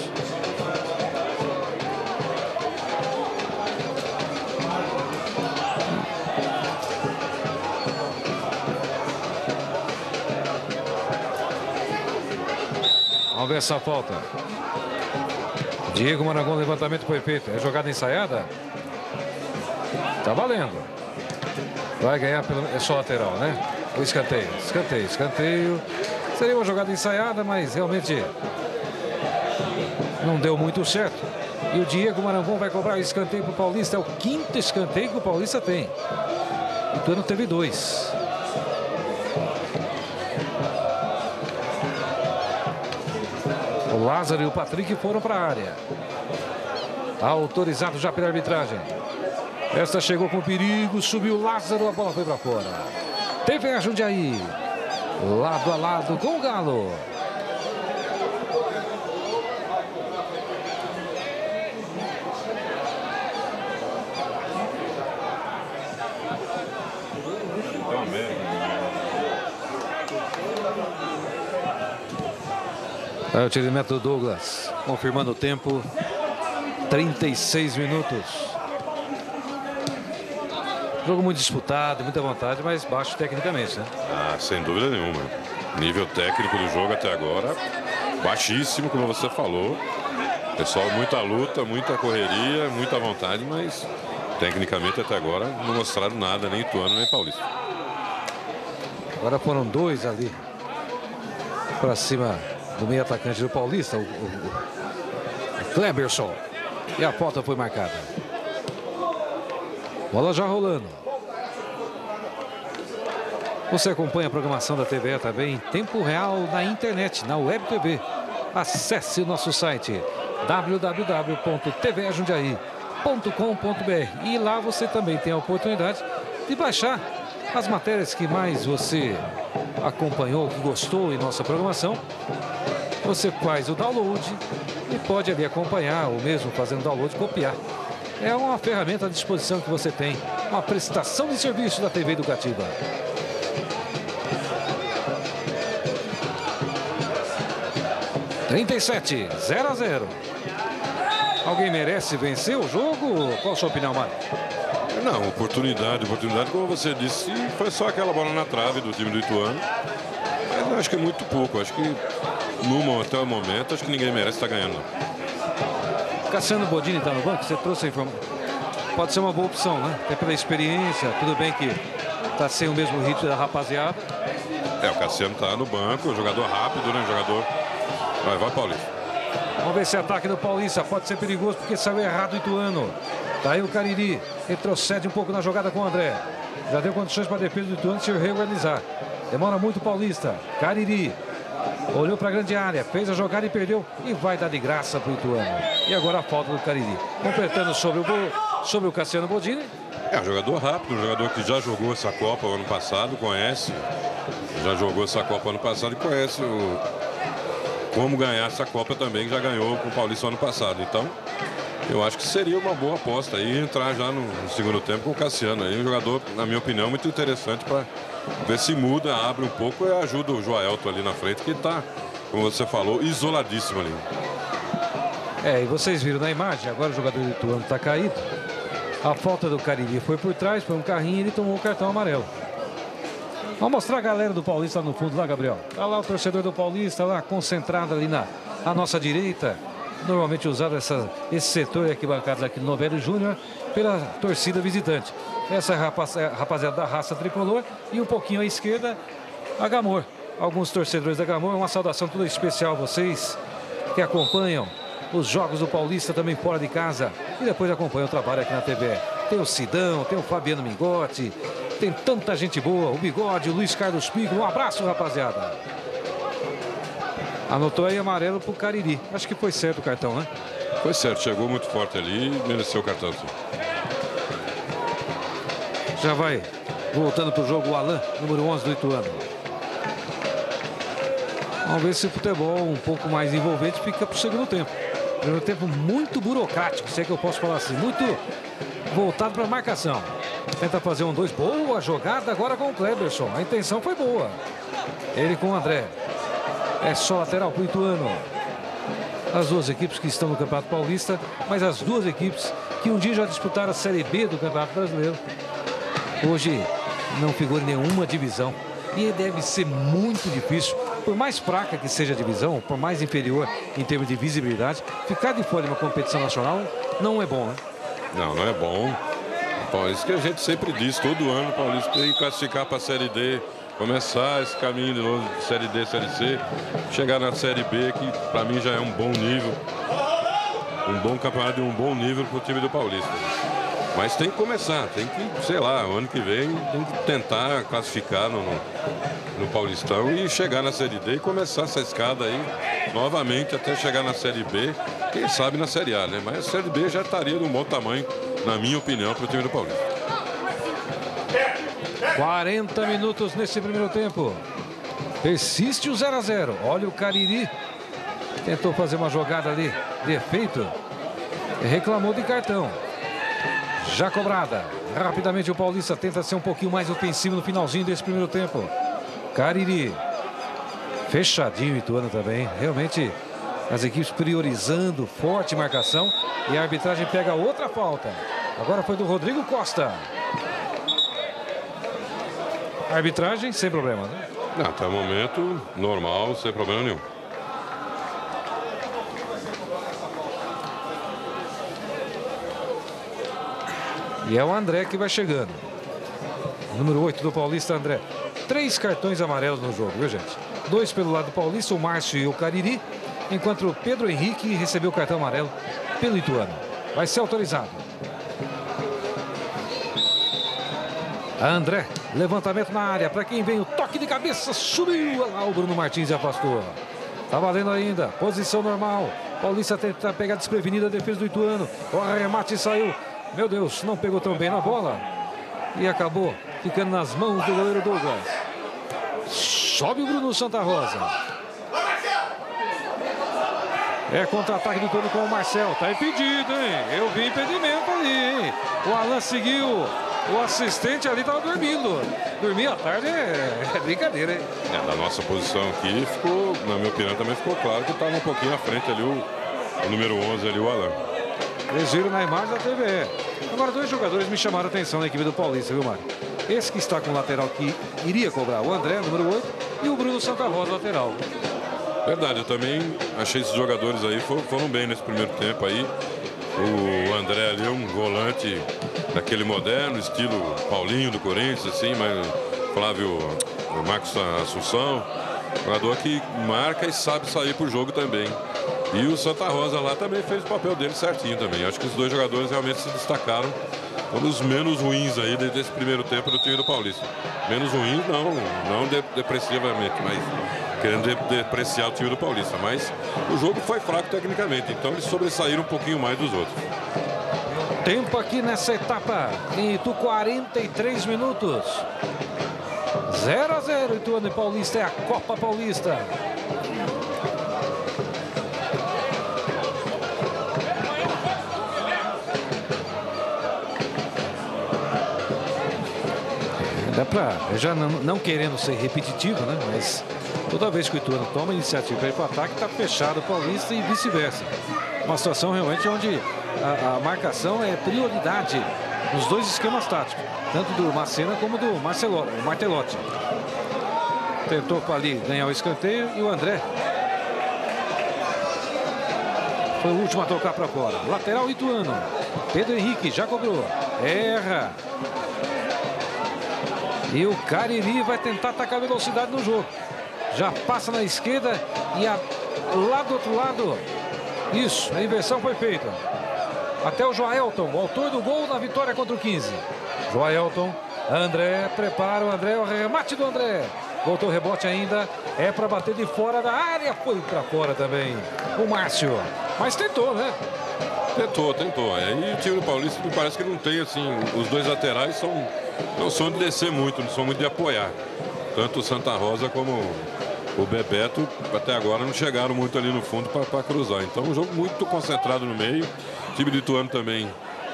Essa falta. Diego Maragão, levantamento perfeito. É jogada ensaiada? Tá valendo. Vai ganhar pelo... É só lateral, né? O escanteio. Escanteio, escanteio. Seria uma jogada ensaiada, mas realmente não deu muito certo. E o Diego Marambon vai cobrar escanteio para o Paulista. É o quinto escanteio que o Paulista tem. O Tuano teve dois. Lázaro e o Patrick foram para a área. Autorizado já pela arbitragem. Esta chegou com perigo, subiu Lázaro, a bola foi para fora. TV a Jundiaí. Lado a lado com o Galo. É o tiramento do Douglas, confirmando o tempo, 36 minutos. Jogo muito disputado, muita vontade, mas baixo tecnicamente, né? Ah, sem dúvida nenhuma. Nível técnico do jogo até agora, baixíssimo, como você falou. Pessoal, muita luta, muita correria, muita vontade, mas tecnicamente até agora não mostraram nada, nem Ituano, nem Paulista. Agora foram dois ali para cima do meio atacante do Paulista, o, o, o Kleberson. E a falta foi marcada. Bola já rolando. Você acompanha a programação da TVE também em tempo real na internet, na Web TV. Acesse nosso site www.tvejundiaí.com.br e lá você também tem a oportunidade de baixar as matérias que mais você acompanhou, que gostou em nossa programação você faz o download e pode ali acompanhar, ou mesmo fazendo download, copiar. É uma ferramenta à disposição que você tem, uma prestação de serviço da TV Educativa. Trinta e sete, zero a zero. Alguém merece vencer o jogo? Qual a sua opinião, Mário? Não, oportunidade, oportunidade, como você disse, foi só aquela bola na trave do time do Ituano. Mas acho que é muito pouco. Acho que no, até o momento, acho que ninguém merece estar ganhando. Cassiano Bodini está no banco, você trouxe a informação. Pode ser uma boa opção, né? Até pela experiência, tudo bem que está sem o mesmo ritmo da rapaziada. É, o Cassiano está no banco, jogador rápido, né? Jogador. Vai, vai, Paulista. Vamos ver esse ataque do Paulista. Pode ser perigoso porque saiu errado o Ituano. Tá aí o Cariri. Retrocede um pouco na jogada com o André. Já deu condições para a defesa do Ituano se reorganizar. Demora muito o Paulista. Cariri. Olhou para a grande área, fez a jogada e perdeu. E vai dar de graça para o Ituano. E agora a falta do Cariri. Completando sobre o, sobre o Cassiano Bodini. É um jogador rápido, um jogador que já jogou essa Copa ano passado, conhece. Já jogou essa Copa ano passado e conhece o, como ganhar essa Copa também, já ganhou com o Paulista ano passado. Então, eu acho que seria uma boa aposta aí entrar já no, segundo tempo com o Cassiano. Aí, um jogador, na minha opinião, muito interessante para ver se muda, abre um pouco e ajuda o Joelto ali na frente, que está, como você falou, isoladíssimo ali. É, e vocês viram na imagem, agora o jogador do Ituano está caído. A falta do Cariri foi por trás, foi um carrinho e ele tomou o cartão amarelo. Vamos mostrar a galera do Paulista no fundo lá, Gabriel. Tá lá o torcedor do Paulista, lá concentrado ali na, na nossa direita. Normalmente usado essa, esse setor aqui bancado aqui no Novello Júnior pela torcida visitante. Essa é a rapaziada da raça tricolor e um pouquinho à esquerda, a Gamor. Alguns torcedores da Gamor, uma saudação toda especial a vocês que acompanham os jogos do Paulista também fora de casa e depois acompanham o trabalho aqui na TV. Tem o Sidão, tem o Fabiano Mingotti, tem tanta gente boa, o Bigode, o Luiz Carlos Pico. Um abraço, rapaziada. Anotou aí amarelo pro Cariri. Acho que foi certo o cartão, né? Foi certo, chegou muito forte ali e mereceu o cartão. Já vai voltando para o jogo o Alain, número 11 do Ituano. Vamos ver se o futebol um pouco mais envolvente fica para o segundo tempo. Primeiro tempo muito burocrático, se é que eu posso falar assim. Muito voltado para marcação. Tenta fazer um dois. Boa jogada agora com o Kleberson. A intenção foi boa. Ele com o André. É só lateral para o Ituano. As duas equipes que estão no Campeonato Paulista, mas as duas equipes que um dia já disputaram a Série B do Campeonato Brasileiro. Hoje não figura nenhuma divisão. E deve ser muito difícil, por mais fraca que seja a divisão, por mais inferior em termos de visibilidade, ficar de fora de uma competição nacional não é bom, né? Não, não é bom. Isso que a gente sempre diz, todo ano Paulista tem que classificar para a Série D, começar esse caminho de novo Série D, Série C, chegar na Série B, que para mim já é um bom nível. Um bom campeonato e um bom nível para o time do Paulista. Mas tem que começar, tem que, sei lá, ano que vem tem que tentar classificar no, no, no Paulistão e chegar na Série D e começar essa escada aí novamente até chegar na Série B, quem sabe na Série A, né? Mas a Série B já estaria de um bom tamanho, na minha opinião, para o time do Paulista. 40 minutos nesse primeiro tempo. Persiste o 0 a 0. Olha o Cariri. Tentou fazer uma jogada ali de efeito. Reclamou de cartão. Já cobrada. Rapidamente o Paulista tenta ser um pouquinho mais ofensivo no finalzinho desse primeiro tempo. Cariri. Fechadinho Ituano também. Realmente as equipes priorizando forte marcação. E a arbitragem pega outra falta. Agora foi do Rodrigo Costa. Arbitragem sem problema, né? Não, até o momento, normal, sem problema nenhum. E é o André que vai chegando. Número 8 do Paulista, André. Três cartões amarelos no jogo, viu, gente? Dois pelo lado do Paulista, o Márcio e o Cariri. Enquanto o Pedro Henrique recebeu o cartão amarelo pelo Ituano. Vai ser autorizado. André, levantamento na área. Para quem vem o toque de cabeça, subiu lá o Bruno Martins e afastou. Tá valendo ainda. Posição normal. Paulista tenta pegar desprevenida a defesa do Ituano. O arremate saiu meu Deus, não pegou tão bem na bola. E acabou ficando nas mãos do goleiro Douglas. Sobe o Bruno Santa Rosa. É contra-ataque do turno com o Marcel. Tá impedido, hein? Eu vi impedimento ali, hein? O Alan seguiu. O assistente ali tava dormindo. Dormir à tarde é, é brincadeira, hein? É, da nossa posição aqui, ficou, na minha opinião, também ficou claro que estava um pouquinho à frente ali o, o número 11 ali, o Alan. Eles viram na imagem da TVE. Agora, dois jogadores me chamaram a atenção na equipe do Paulista, viu, Mário? Esse que está com o lateral que iria cobrar, o André, número 8, e o Bruno Santa Rosa, lateral. Verdade, eu também achei esses jogadores aí foram, foram bem nesse primeiro tempo aí. O André ali é um volante daquele moderno, estilo Paulinho do Corinthians, assim, mas Flávio o Marcos Assunção, jogador que marca e sabe sair para o jogo também. E o Santa Rosa lá também fez o papel dele certinho também. Acho que os dois jogadores realmente se destacaram como os menos ruins aí desse primeiro tempo do time do Paulista. Menos ruins, não, não de, depressivamente, mas querendo de, depreciar o time do Paulista. Mas o jogo foi fraco tecnicamente, então eles sobressaíram um pouquinho mais dos outros. Tempo aqui nessa etapa, em Itu, 43 minutos. 0 a 0 Ituano e Paulista é a Copa Paulista. Dá pra, já não, não, querendo ser repetitivo, né? Mas toda vez que o Ituano toma iniciativa para para o ataque, está fechado o Paulista e vice-versa. Uma situação realmente onde a, a, marcação é prioridade nos dois esquemas táticos, tanto do Macena como do Marcelo, Martelotti. Tentou ali ganhar o escanteio e o André foi o último a tocar para fora. Lateral Ituano. Pedro Henrique já cobrou. Erra. E o Cariri vai tentar atacar velocidade no jogo. Já passa na esquerda e a, lá do outro lado. Isso, a inversão foi feita. Até o Joelton, o autor do gol na vitória contra o 15. Joelton, André, prepara o André, o remate do André. Voltou o rebote ainda, é para bater de fora da área, foi para fora também. O Márcio, mas tentou, né? Tentou, tentou. Aí o time do Paulista parece que não tem assim, os dois laterais são não são de descer muito, não são muito de apoiar. Tanto o Santa Rosa como o Bebeto até agora não chegaram muito ali no fundo para cruzar. Então um jogo muito concentrado no meio. Time do Ituano também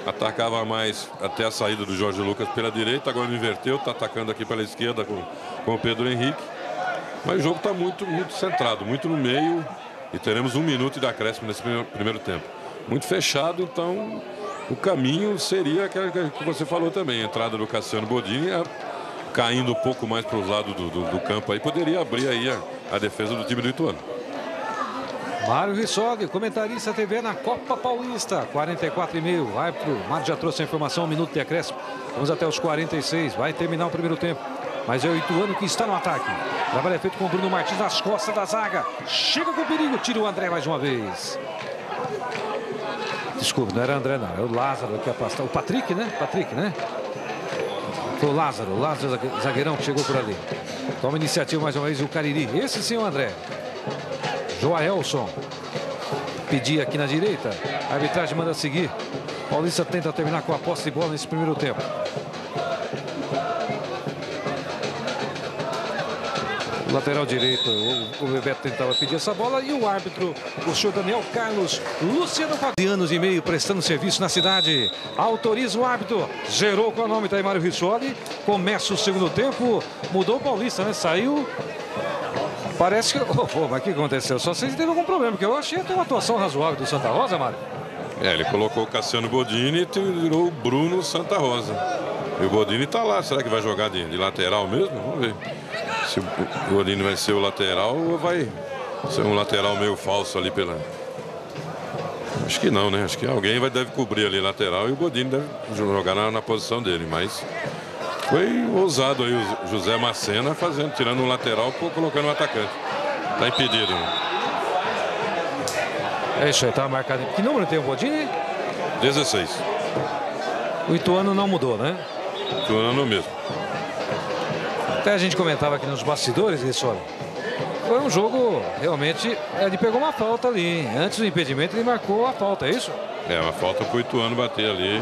atacava mais até a saída do Jorge Lucas pela direita, agora inverteu, está atacando aqui pela esquerda com, com o Pedro Henrique. Mas o jogo está muito, muito centrado, muito no meio e teremos um minuto de acréscimo nesse primeiro, primeiro tempo. Muito fechado, então o caminho seria aquele que você falou também, a entrada do Cassiano Bodini, caindo um pouco mais para os lados do, do, do, campo aí, poderia abrir aí a, a defesa do time do Ituano. Mário Rissoli, comentarista TV na Copa Paulista, 44 e meio. Vai pro Mário já trouxe a informação, um minuto de acréscimo. Vamos até os 46, vai terminar o primeiro tempo. Mas é o Ituano que está no ataque. Trabalho é feito com o Bruno Martins nas costas da zaga. Chega com o perigo, tira o André mais uma vez. Desculpe, não era André não, é o Lázaro que afastou. O Patrick, né? Patrick, né? Foi o Lázaro, o Lázaro zagueirão que chegou por ali. Toma iniciativa mais uma vez o Cariri. Esse sim é o André. Joaelson. Pedir aqui na direita. A arbitragem manda seguir. Paulista tenta terminar com a posse de bola nesse primeiro tempo. lateral direito, o, Bebeto tentava pedir essa bola e o árbitro, o senhor Daniel Carlos Luciano de anos e meio prestando serviço na cidade. Autoriza o árbitro, zerou o cronômetro aí Mário Rissoli. Começa o segundo tempo, mudou o Paulista, né? Saiu Parece que. Oh, oh, mas o que aconteceu? Só se teve algum problema, porque eu achei até uma atuação razoável do Santa Rosa, Mário. É, ele colocou o Cassiano Bodini e tirou o Bruno Santa Rosa. E o Bodini está lá. Será que vai jogar de, de, lateral mesmo? Vamos ver. Se o Bodini vai ser o lateral ou vai ser um lateral meio falso ali pela. Acho que não, né? Acho que alguém vai, deve cobrir ali lateral e o Bodini deve jogar na, na posição dele. Mas foi ousado aí o José Macena fazendo, tirando um lateral, colocando um atacante. Está impedido. É isso aí, tá marcado. Que número tem o Bodini? 16. O Ituano não mudou, né? Ituano mesmo. Até a gente comentava aqui nos bastidores, Rissoli. Foi um jogo, realmente, ele pegou uma falta ali. Antes do impedimento, ele marcou a falta, é isso? É, uma falta para o Ituano bater ali.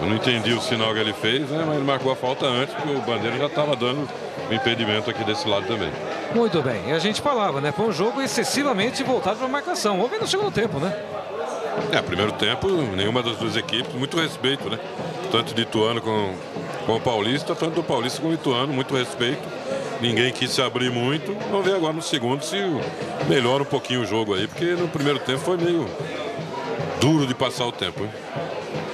Eu não entendi o sinal que ele fez, né? Mas ele marcou a falta antes, porque o Bandeira já estava dando o impedimento aqui desse lado também. Muito bem. E a gente falava, né? Foi um jogo excessivamente voltado para a marcação. Vamos ver no segundo tempo, né? É, primeiro tempo, nenhuma das duas equipes, muito respeito, né? Tanto de Ituano com, com o Paulista, tanto do Paulista com o Ituano, muito respeito. Ninguém quis se abrir muito. Vamos ver agora no segundo se melhora um pouquinho o jogo aí, porque no primeiro tempo foi meio duro de passar o tempo. Hein?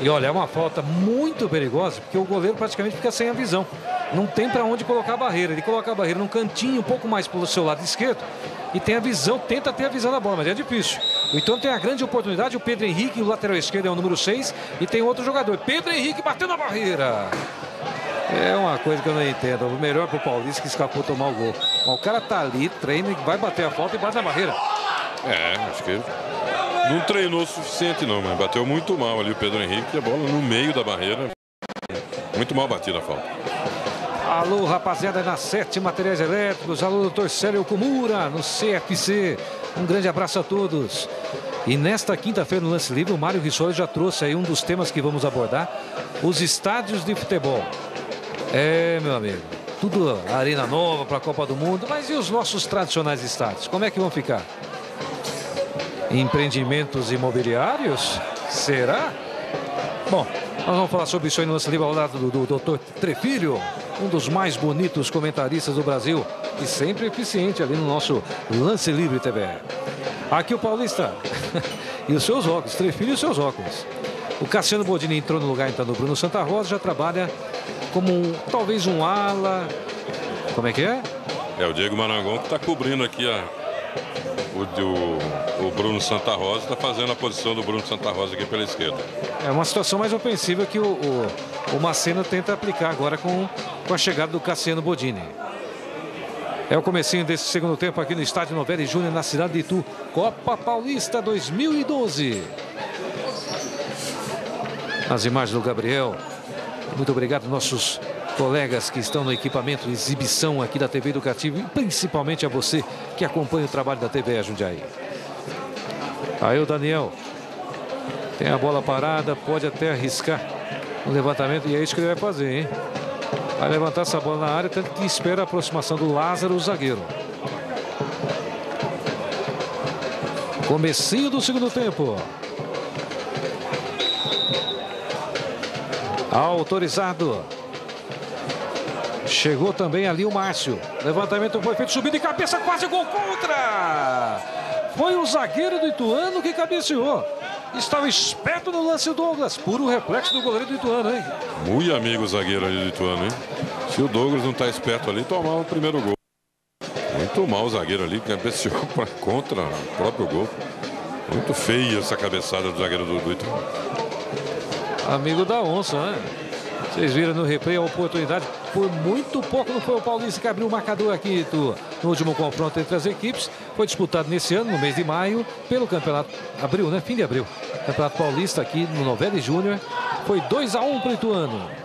E olha, é uma falta muito perigosa, porque o goleiro praticamente fica sem a visão. Não tem para onde colocar a barreira. Ele coloca a barreira num cantinho um pouco mais pelo seu lado esquerdo e tem a visão, tenta ter a visão da bola, mas é difícil. Então tem a grande oportunidade, o Pedro Henrique, o lateral esquerdo é o número 6 e tem outro jogador, Pedro Henrique batendo a barreira. É uma coisa que eu não entendo. O melhor pro Paulista que escapou tomar o gol. Mas o cara tá ali, treina, vai bater a falta e bate na barreira. É, acho que não treinou o suficiente não, mas bateu muito mal ali o Pedro Henrique, a bola no meio da barreira. Muito mal batida a falta. Alô, rapaziada, na Sete Materiais Elétricos. Alô, doutor Célio Kumura, no CFC. Um grande abraço a todos. E nesta quinta-feira, no Lance Livre, o Mário Rissoli já trouxe aí um dos temas que vamos abordar: os estádios de futebol. É, meu amigo, tudo arena nova para a Copa do Mundo, mas e os nossos tradicionais estádios? Como é que vão ficar? Empreendimentos imobiliários? Será? Bom, nós vamos falar sobre isso aí no lance livre ao lado do, do Dr. Trefilho, um dos mais bonitos comentaristas do Brasil e sempre eficiente ali no nosso Lance Livre TV. Aqui o Paulista e os seus óculos, Trefilho e os seus óculos. O Cassiano Bodini entrou no lugar então do Bruno Santa Rosa, já trabalha como um, talvez um ala. Como é que é? É o Diego Marangon que está cobrindo aqui a, o, o, o Bruno Santa Rosa, está fazendo a posição do Bruno Santa Rosa aqui pela esquerda. É uma situação mais ofensiva que o, o, o Macena tenta aplicar agora com, com a chegada do Cassiano Bodini. É o comecinho desse segundo tempo aqui no estádio Novelli Júnior, na cidade de Itu. Copa Paulista 2012. As imagens do Gabriel. Muito obrigado, nossos colegas que estão no equipamento de exibição aqui da TV Educativa e principalmente a você que acompanha o trabalho da TV Jundiaí. Aí o Daniel tem a bola parada, pode até arriscar o levantamento e é isso que ele vai fazer, hein? Vai levantar essa bola na área, tanto que espera a aproximação do Lázaro, o zagueiro. Comecinho do segundo tempo. Autorizado. Chegou também ali o Márcio. Levantamento foi feito, subindo de cabeça, quase gol contra. Foi o zagueiro do Ituano que cabeceou. Estava esperto no lance Douglas. Puro reflexo do goleiro do Ituano, hein? Muito amigo o zagueiro ali do Ituano, hein? Se o Douglas não está esperto ali, tomar o primeiro gol. Muito mal o zagueiro ali, cabeceou para contra o próprio gol. Muito feia essa cabeçada do zagueiro do, do Ituano. Amigo da onça, né? Vocês viram no replay a oportunidade. Por muito pouco não foi o Paulista que abriu o marcador aqui do, no último confronto entre as equipes. Foi disputado nesse ano, no mês de maio, pelo campeonato. Abril, né? Fim de abril. Campeonato Paulista aqui no Novelli Júnior. Foi 2 a 1 para o Ituano.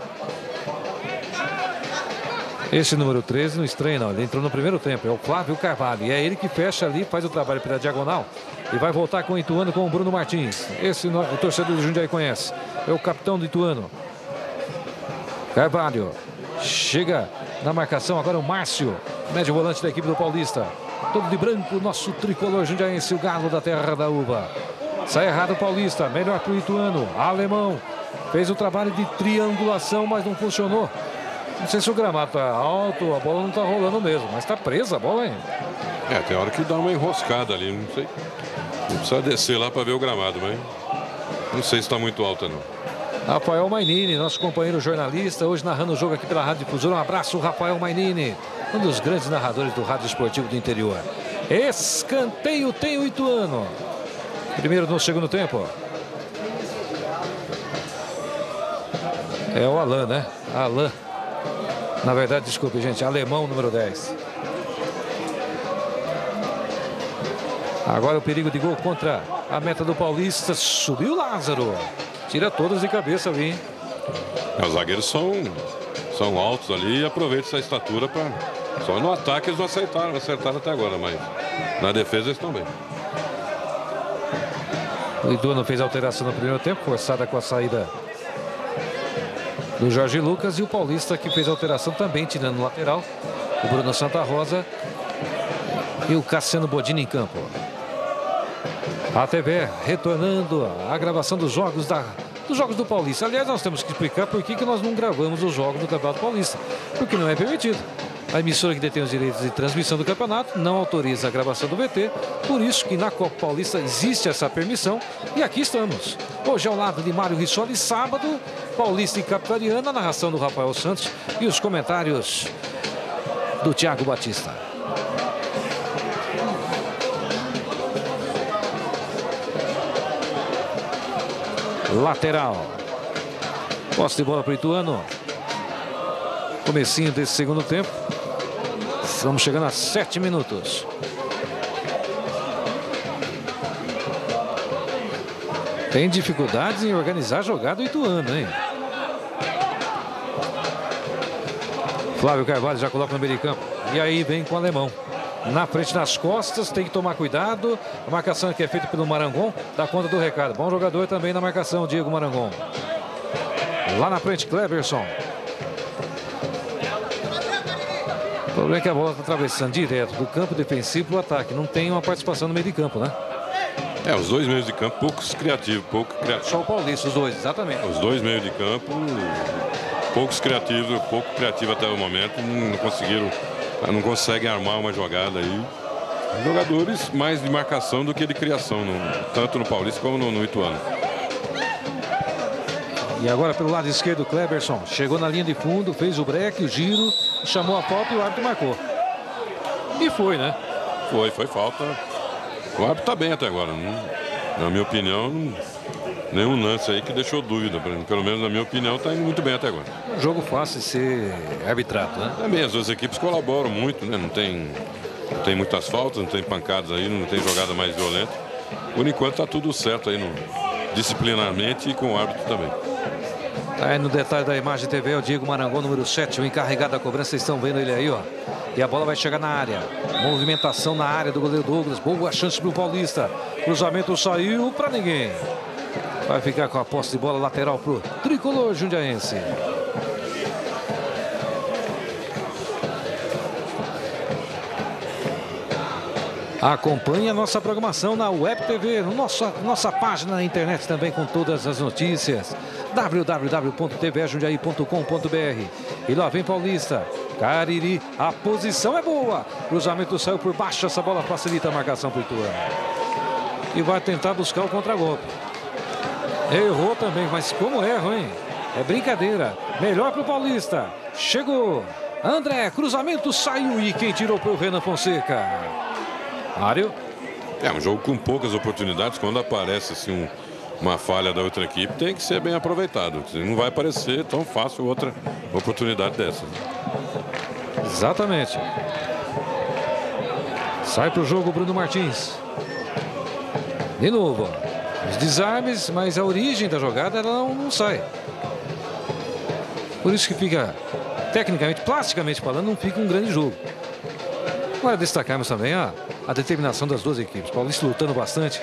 Esse número 13 não estranha não, ele entrou no primeiro tempo, é o Flávio Carvalho. E é ele que fecha ali, faz o trabalho pela diagonal. E vai voltar com o Ituano com o Bruno Martins. Esse o torcedor do Jundiaí conhece. É o capitão do Ituano. Carvalho. Chega na marcação agora o Márcio, médio volante da equipe do Paulista. Todo de branco, nosso tricolor jundiaense, o galo da terra da uva. Sai errado o Paulista, melhor para o Ituano. Alemão fez o trabalho de triangulação, mas não funcionou. Não sei se o gramado tá alto, a bola não tá rolando mesmo, mas tá presa a bola, hein? É, tem hora que dá uma enroscada ali, não sei. Não precisa descer lá para ver o gramado, mas não sei se está muito alta, não. Rafael Mainini, nosso companheiro jornalista, hoje narrando o jogo aqui pela Rádio Difusora. Um abraço, Rafael Mainini, um dos grandes narradores do Rádio Esportivo do Interior. Escanteio tem o Ituano. Primeiro no segundo tempo. É o Alain, né? Alain. Na verdade, desculpe, gente, alemão número 10. Agora o perigo de gol contra a meta do Paulista. Subiu Lázaro. Tira todas de cabeça ali. É, os zagueiros são, são altos ali e aproveitam essa estatura para. Só no ataque eles não acertaram, acertaram até agora, mas na defesa eles estão bem. O Ituano fez alteração no primeiro tempo, forçada com a saída do Jorge Lucas e o Paulista que fez alteração também, tirando o lateral. O Bruno Santa Rosa e o Cassiano Bodini em campo. A TV retornando a gravação dos jogos da dos jogos do Paulista. Aliás, nós temos que explicar por que, que nós não gravamos os jogos do Campeonato Paulista. Porque não é permitido. A emissora que detém os direitos de transmissão do campeonato não autoriza a gravação do VT, por isso que na Copa Paulista existe essa permissão e aqui estamos. Hoje ao lado de Mário Rissoli, sábado, Paulista e Capitaliana, a narração do Rafael Santos e os comentários do Thiago Batista. Lateral. Posse de bola para o Ituano. Comecinho desse segundo tempo. Estamos chegando a sete minutos. Tem dificuldades em organizar a jogada Ituano, hein? Flávio Carvalho já coloca no meio de campo. E aí vem com o alemão. Na frente das costas, tem que tomar cuidado. A marcação que é feita pelo Marangon dá conta do recado. Bom jogador também na marcação, Diego Marangon. Lá na frente, Cleverson. O problema é que a bola está atravessando direto do campo defensivo para o ataque. Não tem uma participação no meio de campo, né? É, os dois meios de campo, poucos criativos, pouco criativo. Só o Paulista, os dois, exatamente. Os dois meios de campo, poucos criativos, pouco criativo até o momento, não conseguiram, não conseguem armar uma jogada aí. Jogadores mais de marcação do que de criação, no, tanto no Paulista como no, no Ituano. E agora pelo lado esquerdo, Kleberson chegou na linha de fundo, fez o breque, o giro, chamou a falta e o árbitro marcou. E foi, né? Foi, foi falta. O árbitro está bem até agora. Não, na minha opinião, nenhum lance aí que deixou dúvida. Pelo menos na minha opinião, está indo muito bem até agora. Um jogo fácil de ser arbitrado, né? Também, as duas equipes colaboram muito, né? Não tem, não tem muitas faltas, não tem pancadas aí, não tem jogada mais violenta. Por enquanto está tudo certo aí no, disciplinarmente e com o árbitro também. Aí no detalhe da imagem TV, o Diego Marangão, número 7, o encarregado da cobrança. Vocês estão vendo ele aí, ó. E a bola vai chegar na área. Movimentação na área do goleiro Douglas. Boa chance para o Paulista. Cruzamento saiu para ninguém. Vai ficar com a posse de bola lateral para o tricolor jundiaense. Acompanhe a nossa programação na Web TV, no nossa, nossa página na internet também com todas as notícias. www.tvjundiaí.com.br E lá vem Paulista. Cariri, a posição é boa. Cruzamento saiu por baixo, essa bola facilita a marcação por Itua. E vai tentar buscar o contragolpe. Errou também, mas como erro, hein? É brincadeira. Melhor para o Paulista. Chegou. André, cruzamento saiu e quem tirou foi o Renan Fonseca. Mário. É um jogo com poucas oportunidades. Quando aparece assim um, uma falha da outra equipe, tem que ser bem aproveitado. Não vai aparecer tão fácil outra oportunidade dessa. Exatamente. Sai para o jogo Bruno Martins. De novo. Os desarmes, mas a origem da jogada não, não sai. Por isso que fica, tecnicamente, plasticamente falando, não fica um grande jogo. Agora destacarmos também a, a determinação das duas equipes. Paulista lutando bastante.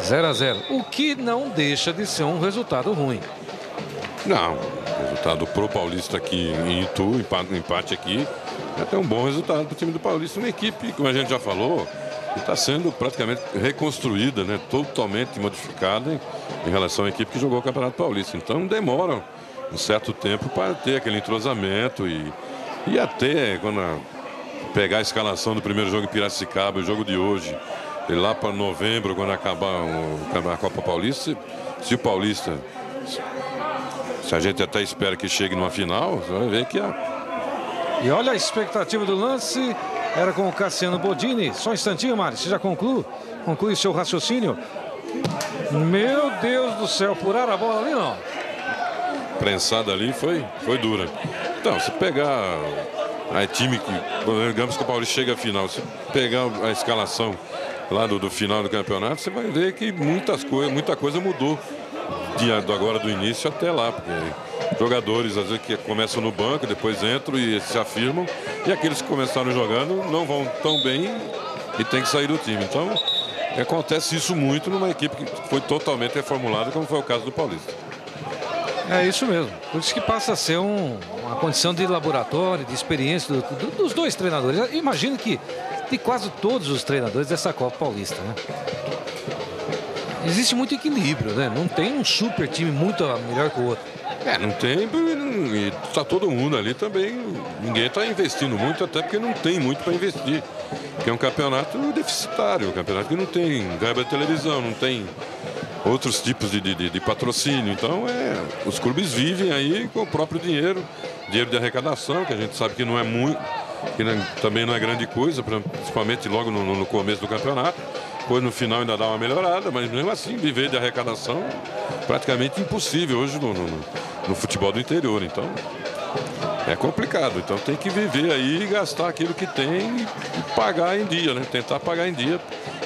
0 a 0 O que não deixa de ser um resultado ruim. Não, resultado pro Paulista aqui em Itu, empate, empate aqui. É até um bom resultado para o time do Paulista. Uma equipe, como a gente já falou, está sendo praticamente reconstruída, né? totalmente modificada em, em, relação à equipe que jogou o Campeonato Paulista. Então demora um certo tempo para ter aquele entrosamento e, e até quando a, pegar a escalação do primeiro jogo em Piracicaba, o jogo de hoje, e lá para novembro, quando acabar o, a Copa Paulista, se, o Paulista, se a gente até espera que chegue numa final, você vai ver que a. E olha a expectativa do lance. Era com o Cassiano Bodini. Só um instantinho, Mari. Você já conclui? Conclui seu raciocínio? Meu Deus do céu, furar a bola ali não. Prensada ali foi, foi dura. Então, se pegar a time que, digamos que o Paulista chega à final, se pegar a escalação lá do, do final do campeonato, você vai ver que muitas coisas, muita coisa mudou de, agora do início até lá. Porque jogadores, às vezes, que começam no banco, depois entram e se afirmam. E aqueles que começaram jogando não vão tão bem e tem que sair do time. Então, acontece isso muito numa equipe que foi totalmente reformulada, como foi o caso do Paulista. É isso mesmo. Por isso que passa a ser um, uma condição de laboratório, de experiência do, do, dos dois treinadores. Imagino que de quase todos os treinadores dessa Copa Paulista, né? Existe muito equilíbrio, né? Não tem um super time muito melhor que o outro. É, não tem, e está todo mundo ali também. Ninguém está investindo muito, até porque não tem muito para investir. Porque é um campeonato deficitário, um campeonato que não tem verba de televisão, não tem outros tipos de, de, de, patrocínio. Então, é, os clubes vivem aí com o próprio dinheiro, dinheiro de arrecadação, que a gente sabe que não é muito, que não, também não é grande coisa, principalmente logo no, no começo do campeonato. Depois no final ainda dá uma melhorada, mas mesmo assim viver de arrecadação praticamente impossível hoje no, no, no futebol do interior. Então é complicado. Então tem que viver aí e gastar aquilo que tem e pagar em dia, né? Tentar pagar em dia.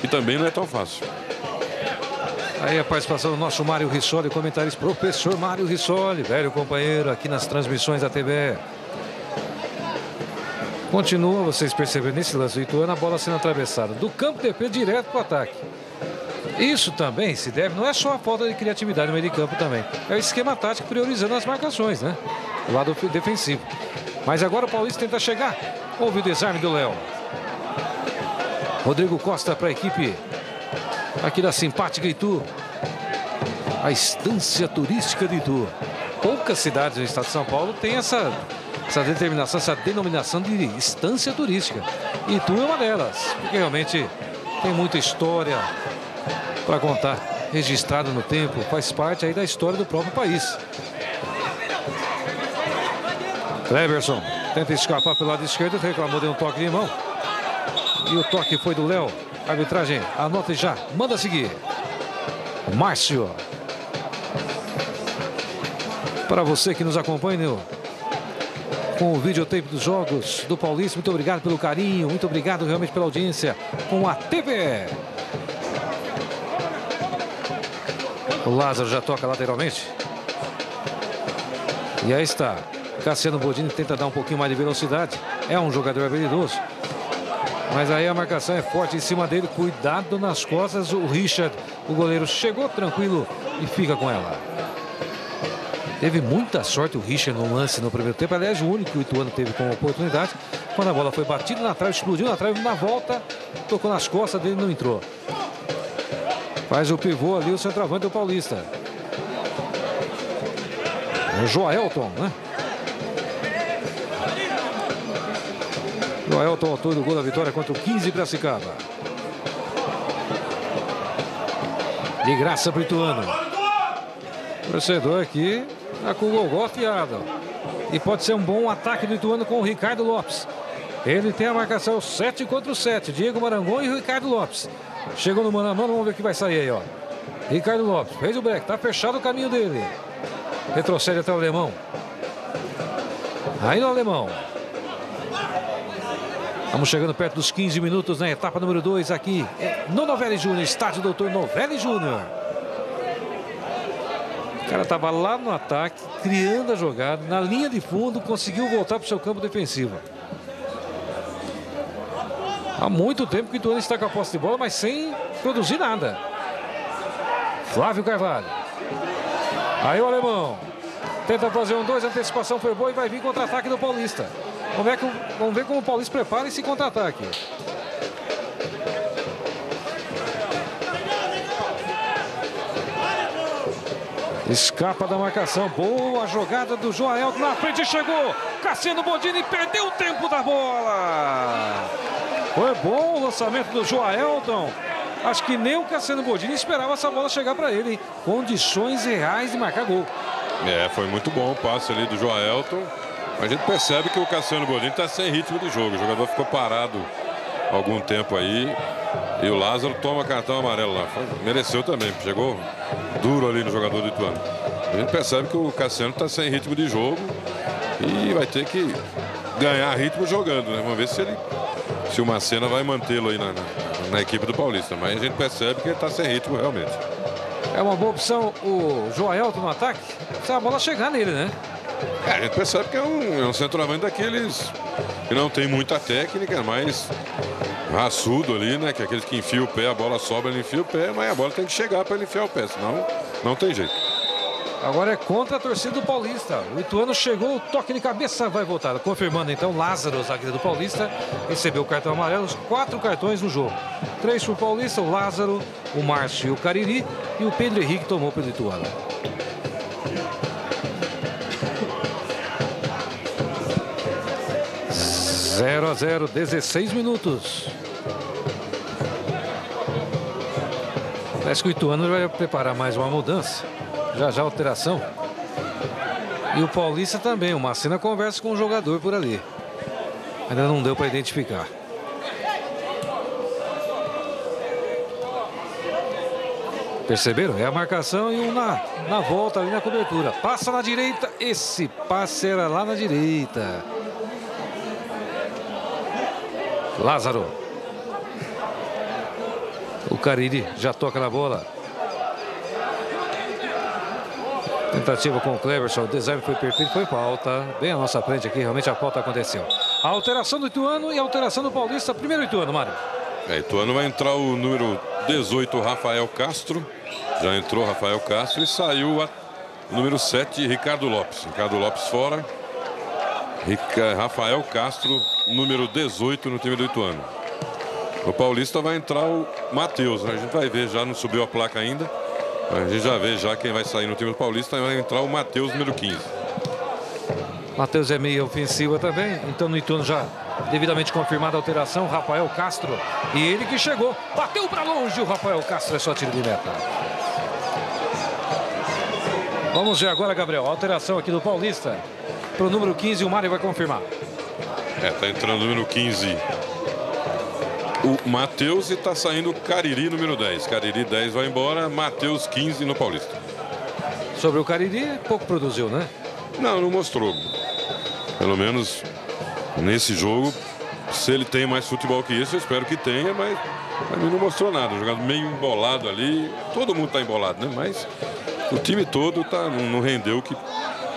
E também não é tão fácil. Aí a participação do nosso Mário Rissoli, comentarista, professor Mário Rissoli, velho companheiro aqui nas transmissões da TV. Continua, vocês perceberam nesse lance do Ituano, a bola sendo atravessada do campo de defesa direto para o ataque. Isso também se deve, não é só a falta de criatividade no meio de campo também. É o esquema tático priorizando as marcações, né? Do lado defensivo. Mas agora o Paulista tenta chegar. Houve o desarme do Léo. Rodrigo Costa para a equipe aqui da simpática Itu. A estância turística de Itu. Poucas cidades no estado de São Paulo têm essa essa determinação, essa denominação de estância turística. E tu é uma delas, porque realmente tem muita história para contar, registrado no tempo, faz parte aí da história do próprio país. Cleverson tenta escapar pelo lado esquerdo, reclamou de um toque de mão. E o toque foi do Léo. Arbitragem, anota já, manda seguir. Márcio. Para você que nos acompanha com o videotape dos jogos do Paulista. Muito obrigado pelo carinho, muito obrigado realmente pela audiência com a TV. O Lázaro já toca lateralmente. E aí está. Cassiano Bodini tenta dar um pouquinho mais de velocidade. É um jogador habilidoso. Mas aí a marcação é forte em cima dele. Cuidado nas costas. O Richard, o goleiro, chegou tranquilo e fica com ela. Teve muita sorte o Richard no lance no primeiro tempo. Aliás, o único que o Ituano teve como oportunidade. Quando a bola foi batida na trave, explodiu na trave, na volta, tocou nas costas dele não entrou. Faz o pivô ali o centroavante do Paulista. O Joelton, né? Joelton, autor do gol da vitória contra o 15 Piracicaba. De graça para o Ituano. Torcedor aqui com o gol afiado. E pode ser um bom ataque do Ituano com o Ricardo Lopes. Ele tem a marcação 7 contra o 7. Diego Marangon e o Ricardo Lopes. Chegou no mano a mano, vamos ver o que vai sair aí, ó. Ricardo Lopes fez o break, tá fechado o caminho dele. Retrocede até o alemão. Aí no alemão. Estamos chegando perto dos 15 minutos na etapa número 2 aqui no Novelli Júnior, estádio Doutor Novelli Júnior. Cara estava lá no ataque, criando a jogada, na linha de fundo, conseguiu voltar para o seu campo defensivo. Há muito tempo que o Ituano está com a posse de bola, mas sem produzir nada. Flávio Carvalho. Aí o alemão. Tenta fazer um dois, a antecipação foi boa e vai vir contra-ataque do Paulista. Vamos ver como o Paulista prepara esse contra-ataque. Escapa da marcação. Boa jogada do Joel. Na frente chegou. Cassiano Bodini perdeu o tempo da bola. Foi bom o lançamento do Joelton. Acho que nem o Cassiano Bodini esperava essa bola chegar para ele. Hein? Condições reais de marcar gol. É, foi muito bom o passe ali do Joelton. A gente percebe que o Cassiano Bodini está sem ritmo de jogo. O jogador ficou parado algum tempo aí. E o Lázaro toma cartão amarelo lá. Mereceu também, chegou duro ali no jogador do Ituano. A gente percebe que o Cassiano está sem ritmo de jogo e vai ter que ganhar ritmo jogando, né? Vamos ver se ele se o Macena vai mantê-lo aí na, na, na, equipe do Paulista. Mas a gente percebe que ele está sem ritmo realmente. É uma boa opção o Joelto no ataque. Se a bola chegar nele, né? É, a gente percebe que é um, é um centroavante daqueles que não tem muita técnica, mas raçudo ali, né? Que é aquele que enfia o pé, a bola sobra, ele enfia o pé, mas a bola tem que chegar para ele enfiar o pé, senão não tem jeito. Agora é contra a torcida do Paulista. O Ituano chegou, toque de cabeça vai voltar. Confirmando então, Lázaro, zagueiro do Paulista, recebeu o cartão amarelo, quatro cartões no jogo. Três para o Paulista, o Lázaro, o Márcio e o Cariri. E o Pedro Henrique tomou pelo Ituano. 0 a 0, 16 minutos. Parece que o Ituano vai preparar mais uma mudança. Já já alteração. E o Paulista também. O Macena conversa com o jogador por ali. Ainda não deu para identificar. Perceberam? É a marcação e um na, na volta ali na cobertura. Passa na direita. Esse passe era lá na direita. Lázaro. O Cariri já toca na bola. Tentativa com o Cleverson. O design foi perfeito, foi pauta. Bem à nossa frente aqui, realmente a pauta aconteceu. A alteração do Ituano e a alteração do Paulista. Primeiro Ituano, Mário. É, Ituano vai entrar o número 18, Rafael Castro. Já entrou Rafael Castro e saiu o número 7, Ricardo Lopes. Ricardo Lopes fora. Rafael Castro, número 18 no time do Ituano. O Paulista vai entrar o Matheus, né? A gente vai ver, já não subiu a placa ainda. A gente já vê já quem vai sair no time do Paulista, vai entrar o Matheus, número 15. Matheus é meio ofensiva também, então no Ituano já devidamente confirmada a alteração, Rafael Castro. E ele que chegou, bateu para longe o Rafael Castro, é só tiro de meta. Vamos ver agora, Gabriel, a alteração aqui do Paulista para o número 15. O Mário vai confirmar. É, tá entrando o número 15. O Matheus e tá saindo o Cariri, número 10. Cariri 10 vai embora, Matheus 15 no Paulista. Sobre o Cariri, pouco produziu, né? Não, não mostrou. Pelo menos nesse jogo, se ele tem mais futebol que isso, eu espero que tenha, mas mim não mostrou nada. Jogado meio embolado ali. Todo mundo tá embolado, né? Mas o time todo tá, não, não rendeu o que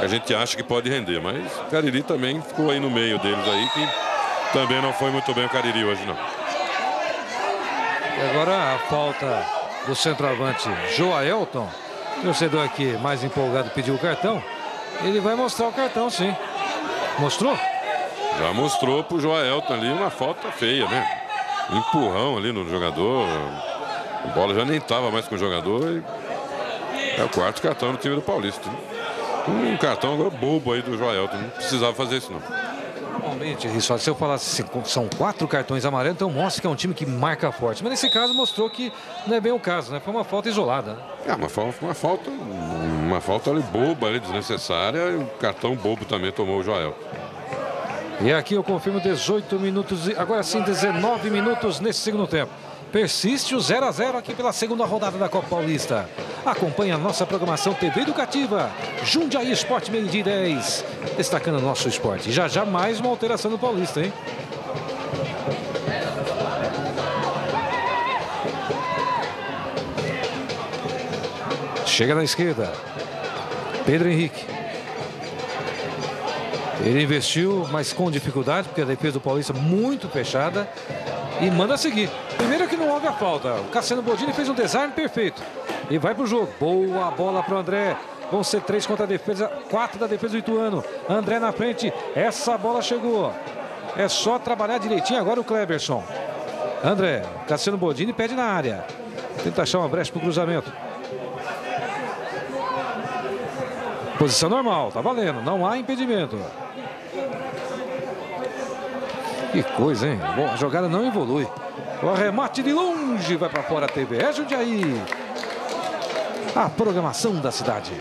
a gente acha que pode render. Mas o Cariri também ficou aí no meio deles aí, que também não foi muito bem o Cariri hoje, não. E agora a falta do centroavante Joaelton. Torcedor aqui mais empolgado pediu o cartão. Ele vai mostrar o cartão, sim. Mostrou? Já mostrou pro Joelton ali uma falta feia, né? Empurrão ali no jogador. A bola já nem estava mais com o jogador. E é o quarto cartão no time do Paulista. Um cartão agora bobo aí do Joelton. Não precisava fazer isso, não. Normalmente, isso, se eu falasse assim, são quatro cartões amarelos, então mostra que é um time que marca forte. Mas nesse caso mostrou que não é bem o caso, né? Foi uma falta isolada. Né? É, uma, uma falta, uma falta ali boba, ali, desnecessária. E um cartão bobo também tomou o Joel. E aqui eu confirmo 18 minutos, agora sim 19 minutos nesse segundo tempo. Persiste o 0 a 0 aqui pela segunda rodada da Copa Paulista. Acompanhe a nossa programação TV Educativa. Jundiaí Esporte Meio Dia 10. Destacando o nosso esporte. Já já mais uma alteração no Paulista, hein? Chega na esquerda. Pedro Henrique. Ele investiu, mas com dificuldade, porque a defesa do Paulista muito fechada. E manda seguir. A falta. O Cassiano Bodini fez um design perfeito. E vai pro jogo. Boa bola pro André. Vão ser três contra a defesa, quatro da defesa do Ituano. André na frente. Essa bola chegou. É só trabalhar direitinho agora o Kleberson. André, Cassiano Bodini pede na área. Tenta achar uma brecha pro cruzamento. Posição normal, tá valendo. Não há impedimento. Que coisa, hein? Bom, a jogada não evolui. O arremate de longe vai para fora a TV. É Jundiaí. A programação da cidade.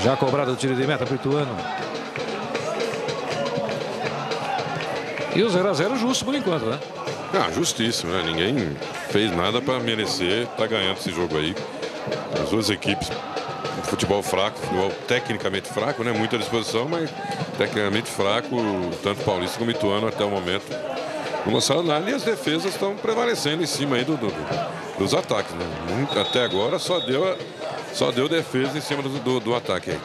Já cobrado o tiro de meta para Ituano. E o 0 a 0 justo por enquanto, né? Ah, justíssimo, né? Ninguém fez nada para merecer tá ganhando esse jogo aí. As duas equipes futebol fraco, futebol tecnicamente fraco, né? Muita disposição, mas tecnicamente fraco, tanto Paulista como Ituano até o momento. Não mostraram nada e as defesas estão prevalecendo em cima aí do, do dos ataques. Né? Até agora só deu, só deu defesa em cima do, do, do ataque aí.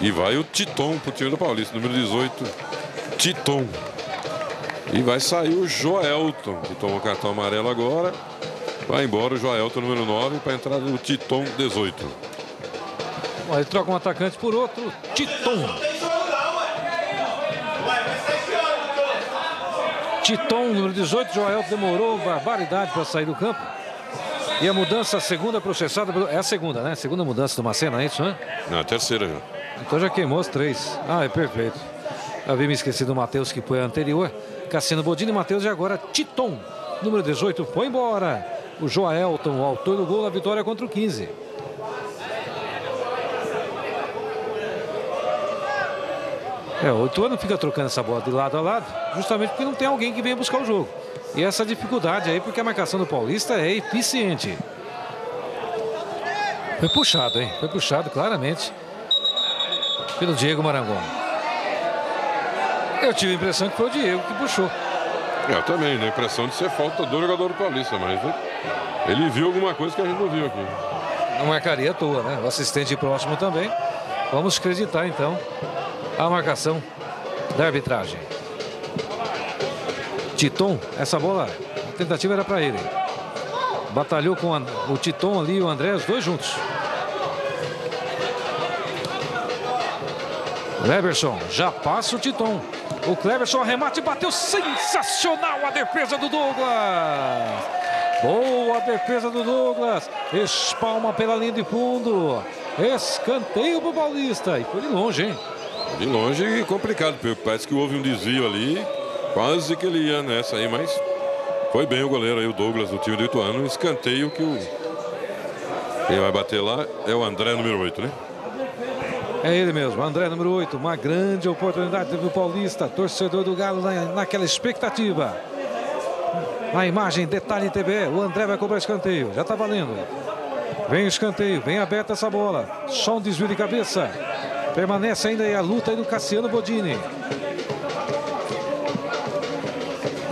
E vai o Titon pro time do Paulista, número 18, Titon. E vai sair o Joelton, que tomou cartão amarelo agora. Vai embora o Joelton, número 9, para entrar o Titon 18. Ele troca um atacante por outro. Titon. Titon, número 18. Joel demorou barbaridade para sair do campo. E a mudança, a segunda processada. É a segunda, né? Segunda mudança do Macena, é isso, né? Não, a terceira já. Então já queimou as três. Ah, é perfeito. Havia me esquecido do Matheus, que foi a anterior. Cassino Bodini, Matheus e agora Titon. Número 18 foi embora. O Joelton, o autor do gol da vitória contra o 15. É, o Ituano fica trocando essa bola de lado a lado, justamente porque não tem alguém que venha buscar o jogo. E essa dificuldade aí, porque a marcação do Paulista é eficiente. Foi puxado, hein? Foi puxado claramente pelo Diego Marangon. Eu tive a impressão que foi o Diego que puxou. Eu também, a impressão de ser falta do jogador do Paulista, mas ele viu alguma coisa que a gente não viu aqui. Não marcaria à toa, né? O assistente próximo também. Vamos acreditar então a marcação da arbitragem. Titon, essa bola, a tentativa era para ele. Batalhou com o Titon ali e o André, os dois juntos. Cleberson, já passa o Titon. O Cleberson arremate, bateu sensacional a defesa do Douglas. Boa defesa do Douglas. Espalma pela linha de fundo. Escanteio pro Paulista. E foi de longe, hein? De longe complicado, porque parece que houve um desvio ali. Quase que ele ia nessa aí, mas foi bem o goleiro aí, o Douglas, do time do Ituano. Escanteio que o. Quem vai bater lá é o André, número 8, né? É ele mesmo, André, número 8. Uma grande oportunidade do Paulista, torcedor do Galo na, naquela expectativa. Na imagem, detalhe TV, o André vai cobrar escanteio. Já tá valendo. Vem o escanteio, vem aberta essa bola. Só um desvio de cabeça. Permanece ainda aí a luta aí do Cassiano Bodini.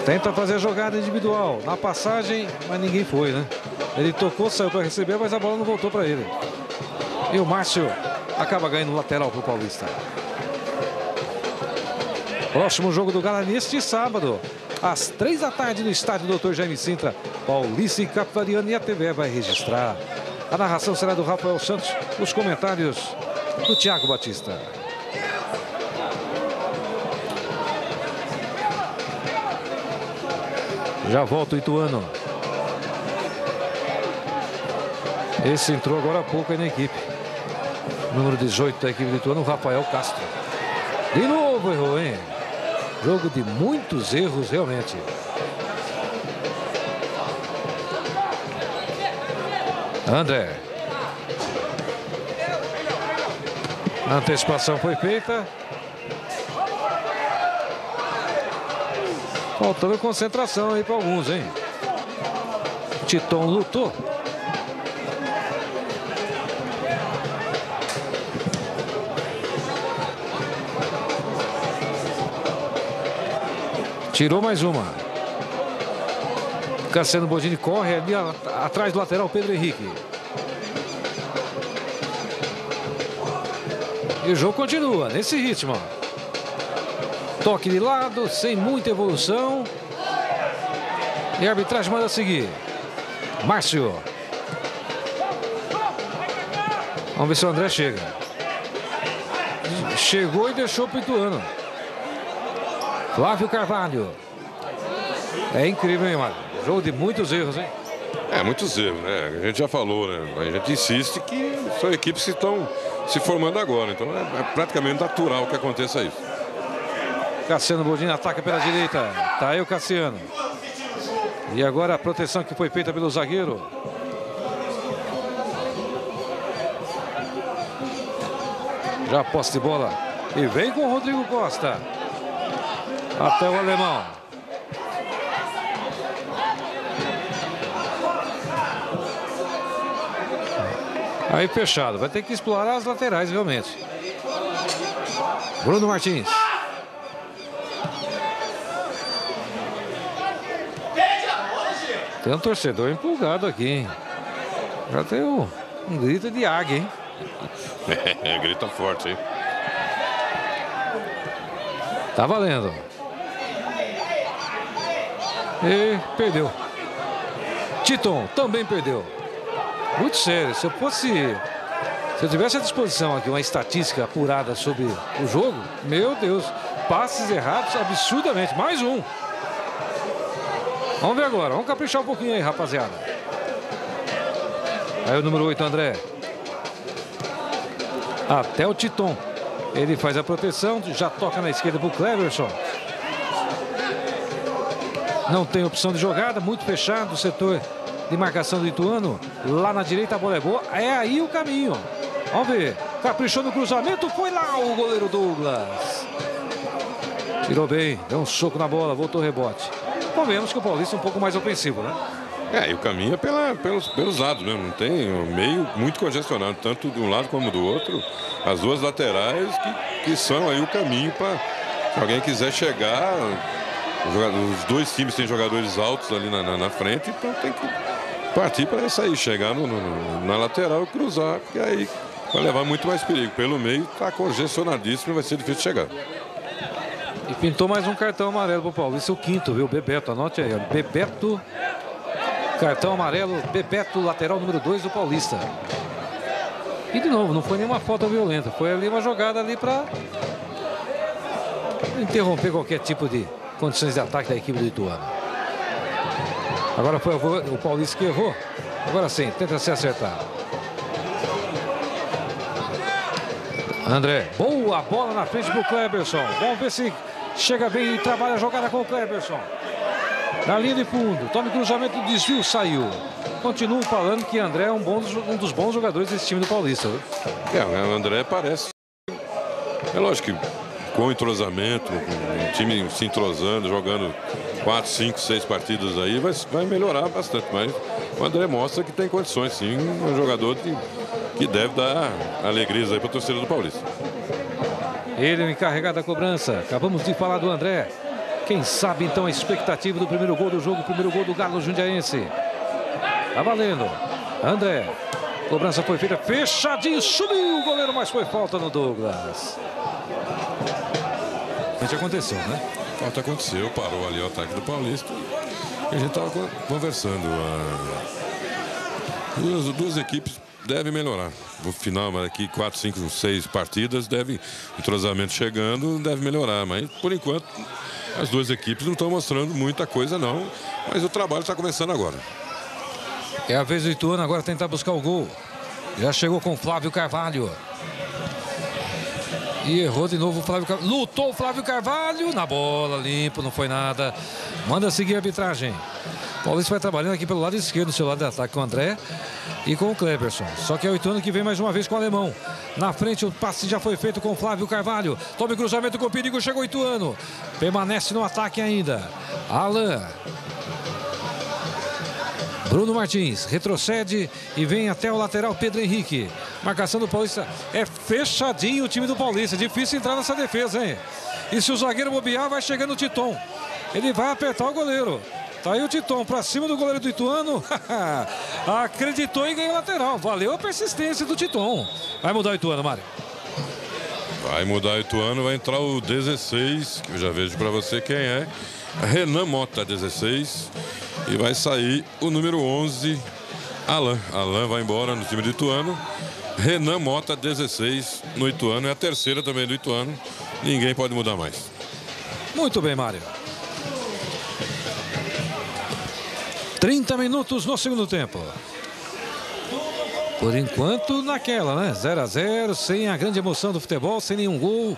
Tenta fazer a jogada individual. Na passagem, mas ninguém foi, né? Ele tocou, saiu para receber, mas a bola não voltou para ele. E o Márcio acaba ganhando lateral para o Paulista. Próximo jogo do Galo neste sábado. às três da tarde no estádio Dr. Jaime Sintra. Paulista e Capitaliano e a TV vai registrar. A narração será do Rafael Santos, os comentários do Tiago Batista. Já volta o Ituano. Esse entrou agora há pouco aí na equipe. Número 18 da equipe do Ituano, Rafael Castro. De novo errou, hein? Jogo de muitos erros, realmente. André. A antecipação foi feita. Faltando concentração aí para alguns, hein? Titon lutou. Tirou mais uma. Cassiano Bodini corre ali atrás do lateral Pedro Henrique. E o jogo continua nesse ritmo. Toque de lado, sem muita evolução. E a arbitragem manda seguir. Márcio. Vamos ver se o André chega. Chegou e deixou o Ituano. Flávio Carvalho. É incrível, hein, Mário? Jogo de muitos erros, hein? É, muitos erros, né? A gente já falou, né? A gente insiste que são equipes que estão se formando agora. Então é, é praticamente natural que aconteça isso. Cassiano Bodini ataca pela direita. Tá aí o Cassiano. E agora a proteção que foi feita pelo zagueiro. Já posse de bola. E vem com o Rodrigo Costa. Até o alemão. Aí fechado. Vai ter que explorar as laterais, realmente. Bruno Martins. Tem um torcedor empolgado aqui, hein? Já tem um, um grito de águia, hein? É, grita forte, hein? Tá valendo. E perdeu. Titon também perdeu. Muito sério. Se eu fosse. Se eu tivesse à disposição aqui uma estatística apurada sobre o jogo, meu Deus, passes errados absurdamente. Mais um. Vamos ver agora. Vamos caprichar um pouquinho aí, rapaziada. Aí o número 8, André. Até o Titon. Ele faz a proteção, já toca na esquerda para o Cleverson. Não tem opção de jogada, muito fechado o setor de marcação do Ituano. Lá na direita a bola é boa. É aí o caminho. Vamos ver. Caprichou no cruzamento. Foi lá o goleiro Douglas. Tirou bem. Deu um soco na bola. Voltou rebote vemos que o Paulista é um pouco mais ofensivo, né? É, e o caminho é pela, pelos, pelos lados mesmo. Não tem um meio muito congestionado, tanto de um lado como do outro. As duas laterais que, que são aí o caminho para se alguém quiser chegar. Os dois times têm jogadores altos ali na, na, na frente, então tem que partir para aí, chegar no, no, na lateral e cruzar, porque aí vai levar muito mais perigo. Pelo meio está congestionadíssimo e vai ser difícil chegar. E pintou mais um cartão amarelo para o Paulo. Isso é o quinto, viu? Bebeto, anote aí. Bebeto, cartão amarelo. Bebeto, lateral número 2 do Paulista. E de novo, não foi nenhuma falta violenta. Foi ali uma jogada ali para interromper qualquer tipo de condições de ataque da equipe do Ituano. Agora foi o Paulista que errou. Agora sim, tenta se acertar. André, boa bola na frente do Cleberson. Vamos ver se Chega bem e trabalha a jogada com o Cleberson. Na linha de fundo, tome cruzamento, desvio, saiu. Continuo falando que André é um, bom, um dos bons jogadores desse time do Paulista. É, o André parece. É lógico que com entrosamento, o time se entrosando, jogando 4, 5, 6 partidas aí, vai, vai melhorar bastante. Mas o André mostra que tem condições, sim, um jogador que, que deve dar alegrias aí para a torcida do Paulista. Ele o encarregado da cobrança. Acabamos de falar do André. Quem sabe então a expectativa do primeiro gol do jogo, o primeiro gol do Galo Jundiaense. Tá valendo. André. Cobrança foi feita fechadinho, subiu o goleiro, mas foi falta no Douglas. Isso aconteceu, né? Falta aconteceu, parou ali o ataque do Paulista. E a gente estava conversando. Duas, duas equipes devem melhorar. No final, aqui, quatro, cinco, seis partidas, deve, entrosamento chegando, deve melhorar. Mas, por enquanto, as duas equipes não estão mostrando muita coisa, não. Mas o trabalho está começando agora. É a vez do Ituano agora tentar buscar o gol. Já chegou com Flávio Carvalho. E errou de novo o Flávio Carvalho. Lutou o Flávio Carvalho na bola, limpo, não foi nada. Manda seguir a arbitragem. Paulista vai trabalhando aqui pelo lado esquerdo, seu lado de ataque com o André e com o Kleberson. Só que é o Ituano que vem mais uma vez com o alemão. Na frente o passe já foi feito com o Flávio Carvalho. Tome cruzamento com perigo, chegou o Ituano. Permanece no ataque ainda. Alan. Bruno Martins retrocede e vem até o lateral Pedro Henrique. Marcação do Paulista. É fechadinho o time do Paulista. Difícil entrar nessa defesa, hein? E se o zagueiro bobear, vai chegando o Titon. Ele vai apertar o goleiro. Tá aí o Titon para cima do goleiro do Ituano. Acreditou e ganhou lateral. Valeu a persistência do Titon. Vai mudar o Ituano, Mário. Vai mudar o Ituano, vai entrar o 16, que eu já vejo para você quem é. Renan Mota, 16. E vai sair o número 11, Alan. Alan vai embora no time do Ituano. Renan Mota, 16 no Ituano. É a terceira também do Ituano. Ninguém pode mudar mais. Muito bem, Mário. 30 minutos no segundo tempo. Por enquanto, naquela, né? 0 a 0 sem a grande emoção do futebol, sem nenhum gol.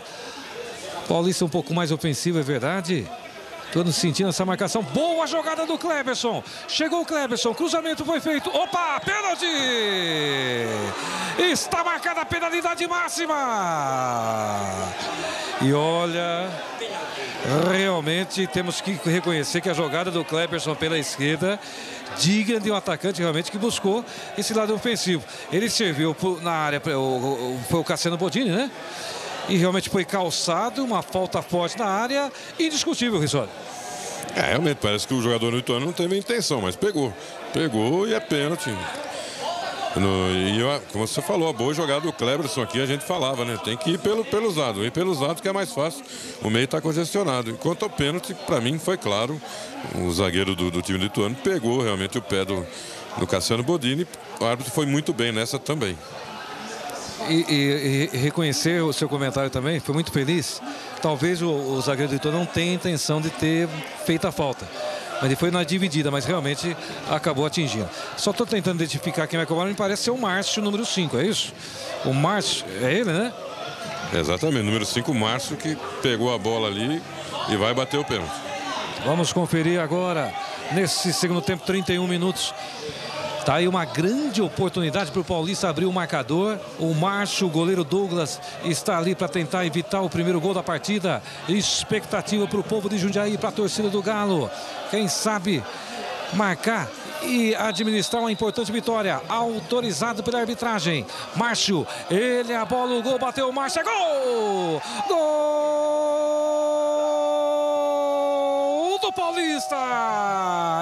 Paulista um pouco mais ofensivo, é verdade. Todos sentindo essa marcação. Boa jogada do Kleberson. Chegou o Kleberson. Cruzamento foi feito. Opa, pênalti! Está marcada a penalidade máxima. E olha, realmente temos que reconhecer que a jogada do Kleberson pela esquerda digna de um atacante realmente que buscou esse lado ofensivo. Ele serviu na área, foi o Cassiano Bodini, né? E realmente foi calçado, uma falta forte na área, indiscutível, Risoli. É, realmente, parece que o jogador do Ituano não teve intenção, mas pegou. Pegou e é pênalti. No, e como você falou, a boa jogada do Cleberson aqui, a gente falava, né? Tem que ir pelo, pelos lados, ir pelos lados que é mais fácil. O meio está congestionado. Enquanto o pênalti, para mim, foi claro. O zagueiro do, do time do Ituano pegou realmente o pé do, do Cassiano Bodini. O árbitro foi muito bem nessa também. E, e, reconhecer o seu comentário também, foi muito feliz. Talvez o, o zagueiro do Ituano não tenha intenção de ter feito a falta. Mas ele foi na dividida, mas realmente acabou atingindo. Só estou tentando identificar quem vai cobrar, me parece ser o Márcio, número 5, é isso? O Márcio, é ele, né? Exatamente, número 5, o Márcio, que pegou a bola ali e vai bater o pênalti. Vamos conferir agora, nesse segundo tempo, 31 minutos. Tá aí uma grande oportunidade para o Paulista abrir o marcador. O Márcio, o goleiro Douglas, está ali para tentar evitar o primeiro gol da partida. Expectativa para o povo de Jundiaí, para a torcida do Galo. Quem sabe marcar e administrar uma importante vitória. Autorizado pela arbitragem. Márcio, ele a bola, o gol bateu o Márcio, é gol! Gol do Paulista!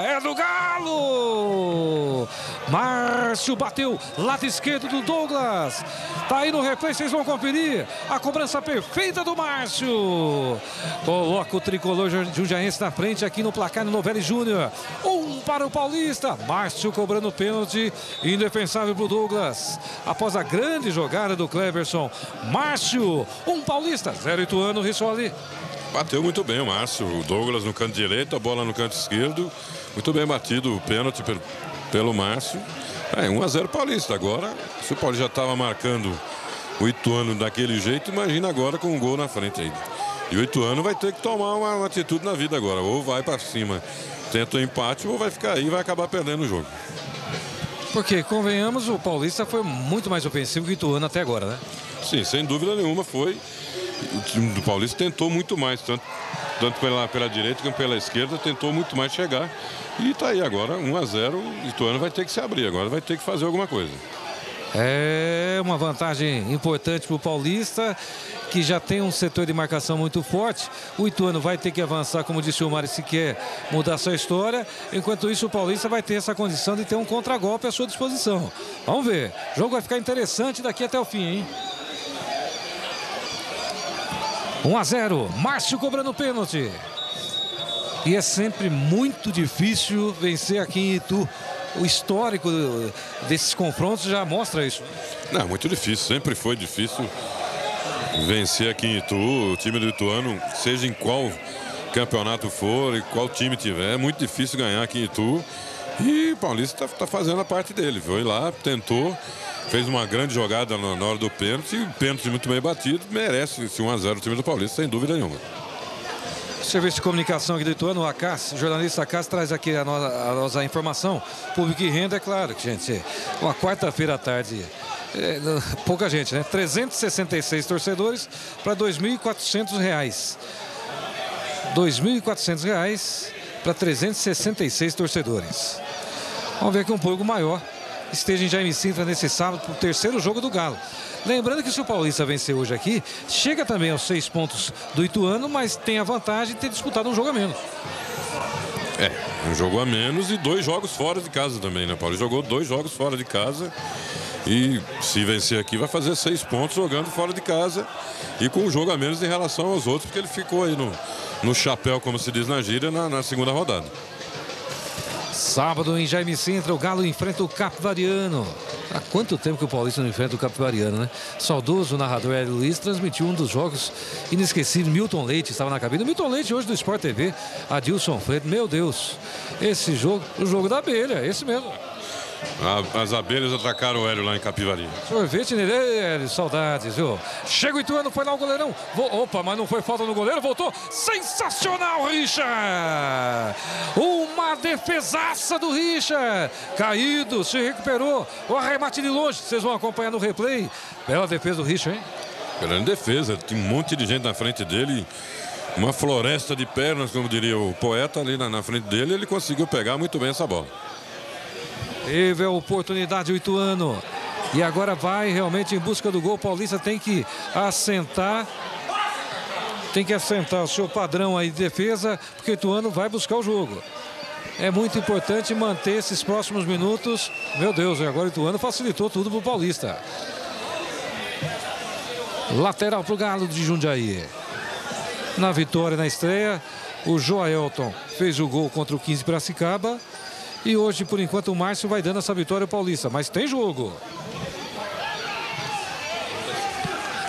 É do Galo! Márcio bateu, lado esquerdo do Douglas. Tá aí no replay, vocês vão conferir. A cobrança perfeita do Márcio. Coloca o tricolor jundiaense na frente aqui no placar no Novelli Júnior. Um para o Paulista. Márcio cobrando pênalti. Indefensável para o Douglas. Após a grande jogada do Cleverson. Márcio, um Paulista. Zero Ituano, Rissoli. Bateu muito bem o Márcio. O Douglas no canto direito, a bola no canto esquerdo. Muito bem batido o pênalti pelo Márcio. É, 1 a 0 Paulista. Agora, se o Paulista já estava marcando o Ituano daquele jeito, imagina agora com um gol na frente aí. E o Ituano vai ter que tomar uma, uma atitude na vida agora. Ou vai para cima, tenta o um empate, ou vai ficar aí e vai acabar perdendo o jogo. Porque, convenhamos, o Paulista foi muito mais ofensivo que o Ituano até agora, né? Sim, sem dúvida nenhuma foi. O time do Paulista tentou muito mais, tanto, tanto pela, pela direita como pela esquerda, tentou muito mais chegar. E tá aí agora, 1 a 0 Ituano vai ter que se abrir, agora vai ter que fazer alguma coisa. É uma vantagem importante para o Paulista, que já tem um setor de marcação muito forte. O Ituano vai ter que avançar, como disse o Mário, se quer mudar sua história. Enquanto isso, o Paulista vai ter essa condição de ter um contragolpe à sua disposição. Vamos ver. O jogo vai ficar interessante daqui até o fim, hein? 1 a 0. Márcio cobrando pênalti. E é sempre muito difícil vencer aqui em Itu. O histórico desses confrontos já mostra isso. Não, muito difícil, sempre foi difícil vencer aqui em Itu, o time do Ituano, seja em qual campeonato for e qual time tiver, é muito difícil ganhar aqui em Itu. E o Paulista está tá fazendo a parte dele. Foi lá, tentou, fez uma grande jogada na, hora do pênalti. Pênalti muito bem batido, merece esse 1x0 o time do Paulista, sem dúvida nenhuma. Serviço de comunicação aqui do Ituano, o Acas, jornalista Acas traz aqui a nossa, a nossa informação. Público e renda, é claro, gente. Uma quarta-feira à tarde. É, pouca gente, né? 366 torcedores para R$ 2.400. R$ 2.400 para 366 torcedores. Vamos ver que um público maior esteja em Jaime Sintra nesse sábado para o terceiro jogo do Galo. Lembrando que se o Paulista vencer hoje aqui, chega também aos seis pontos do Ituano, mas tem a vantagem de ter disputado um jogo a menos. É, um jogo a menos e dois jogos fora de casa também, né, Paulo? Jogou dois jogos fora de casa e se vencer aqui vai fazer seis pontos jogando fora de casa e com um jogo a menos em relação aos outros, porque ele ficou aí no, no chapéu, como se diz na gíria, na, na segunda rodada. Sábado em Jaime Sintra, o Galo enfrenta o Capivariano. Há quanto tempo que o Paulista não enfrenta o Capivariano, né? Saudoso narrador Hélio Luiz transmitiu um dos jogos inesquecíveis. Milton Leite estava na cabine. Milton Leite hoje do Sport TV. Adilson Freire. Meu Deus, esse jogo, o jogo da abelha, esse mesmo. As abelhas atracaram o Hélio lá em Capivari. Sorvete Hélio, saudades, viu? Chega o Ituano, foi lá o goleirão. Opa, mas não foi falta no goleiro, voltou. Sensacional, Richard! Uma defesaça do Richard. Caído, se recuperou. O arremate de longe, vocês vão acompanhar no replay. Bela defesa do Richard, hein? Grande defesa, tem um monte de gente na frente dele. Uma floresta de pernas, como diria o poeta ali na, na frente dele. Ele conseguiu pegar muito bem essa bola. Teve a oportunidade o Ituano. E agora vai realmente em busca do gol. O Paulista tem que assentar. Tem que assentar o seu padrão aí de defesa, porque o Ituano vai buscar o jogo. É muito importante manter esses próximos minutos. Meu Deus, agora o Ituano facilitou tudo para o Paulista. Lateral para o Galo de Jundiaí. Na vitória na estreia, o Joelton fez o gol contra o 15 Piracicaba. E hoje, por enquanto, o Márcio vai dando essa vitória paulista. Mas tem jogo.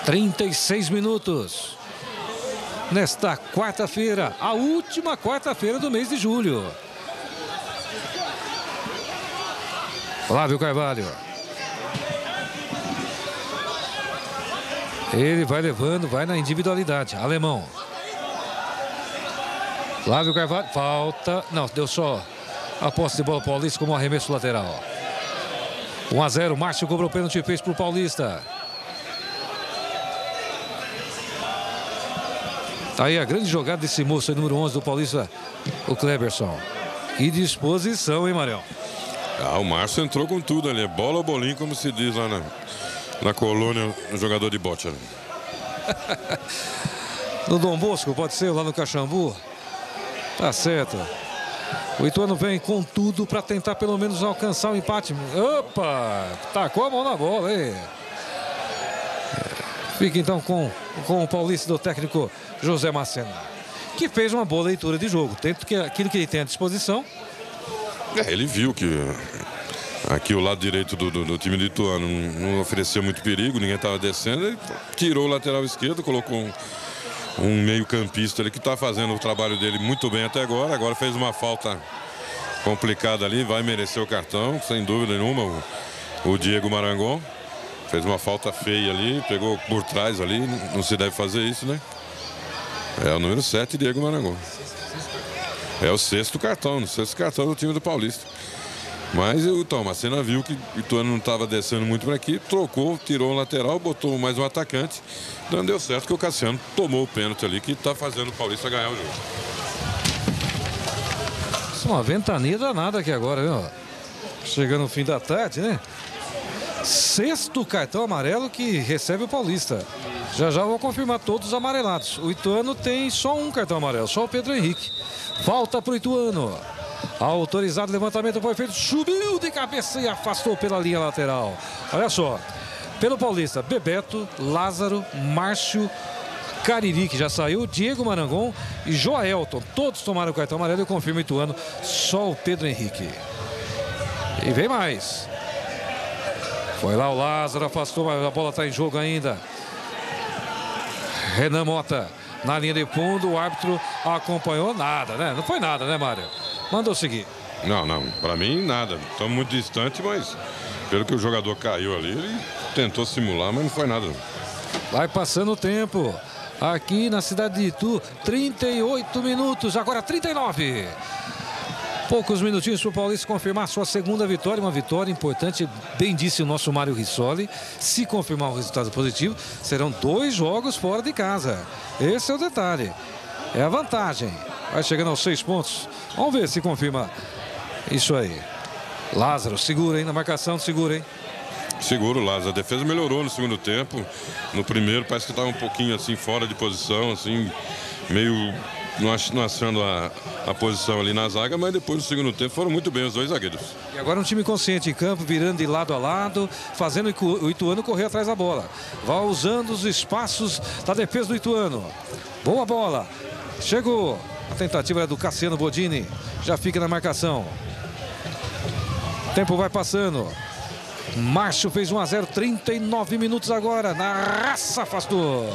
36 minutos. Nesta quarta-feira, a última quarta-feira do mês de julho. Flávio Carvalho. Ele vai levando, vai na individualidade. Alemão. Flávio Carvalho. Falta. Não, deu só a posse de bola paulista como arremesso lateral. 1 a 0, Márcio cobrou pênalti e fez para o Paulista. Tá aí a grande jogada desse moço número 11 do Paulista, o Kleberson. Que disposição, hein, Marião? Ah, o Márcio entrou com tudo ali. Bola ou bolinho, como se diz lá na, na colônia, no jogador de bote. no Dom Bosco, pode ser, lá no Caxambu. Tá certo. O Ituano vem com tudo para tentar pelo menos alcançar o empate. Opa! Tacou a mão na bola, hein? Fica então com, com o paulista do técnico José Macena, que fez uma boa leitura de jogo. Tanto que aquilo que ele tem à disposição. É, ele viu que aqui o lado direito do, do, do time do Ituano não, não ofereceu muito perigo, ninguém estava descendo. Ele tirou o lateral esquerdo, colocou um um meio-campista ali que está fazendo o trabalho dele muito bem até agora. Agora fez uma falta complicada ali, vai merecer o cartão, sem dúvida nenhuma. O, o Diego Marangon fez uma falta feia ali, pegou por trás ali, não se deve fazer isso, né? É o número 7, Diego Marangon. É o sexto cartão, o sexto cartão do time do Paulista. Mas o Tomacena viu que o Ituano não estava descendo muito para aqui, trocou, tirou o lateral, botou mais um atacante. Não deu certo que o Cassiano tomou o pênalti ali, que está fazendo o Paulista ganhar o jogo. Isso é uma ventania danada aqui agora, viu? Chegando no fim da tarde, né? Sexto cartão amarelo que recebe o Paulista. Já já vou confirmar todos os amarelados. O Ituano tem só um cartão amarelo, só o Pedro Henrique. Falta para o Ituano. Autorizado, levantamento foi feito, subiu de cabeça e afastou pela linha lateral. Olha só, pelo Paulista, Bebeto, Lázaro, Márcio, Cariri, que já saiu, Diego Marangon e Joelton. Todos tomaram o cartão amarelo e confirma Ituano, só o Pedro Henrique. E vem mais. Foi lá o Lázaro, afastou, mas a bola está em jogo ainda. Renan Mota na linha de fundo, o árbitro acompanhou nada, né? Não foi nada, né, Mário? Mandou seguir. Não, não, para mim nada. Estamos muito distante, mas pelo que o jogador caiu ali, ele tentou simular, mas não foi nada. Vai passando o tempo. Aqui na cidade de Itu, 38 minutos, agora 39. Poucos minutinhos para o Paulista confirmar sua segunda vitória, uma vitória importante, bem disse o nosso Mário Rissoli. Se confirmar o resultado positivo, serão dois jogos fora de casa. Esse é o detalhe. É a vantagem. Vai chegando aos seis pontos. Vamos ver se confirma isso aí. Lázaro, segura, hein? Na marcação, segura, hein? Seguro, Lázaro. A defesa melhorou no segundo tempo. No primeiro parece que estava um pouquinho assim fora de posição, assim, meio não achando a, a posição ali na zaga, mas depois do segundo tempo foram muito bem os dois zagueiros. E agora um time consciente em campo, virando de lado a lado, fazendo o Ituano correr atrás da bola. Vai usando os espaços da defesa do Ituano. Boa bola. Chegou. A tentativa é do Cassiano Bodini. Já fica na marcação. Tempo vai passando. Márcio fez 1 a 0, 39 minutos agora. Na raça afastou.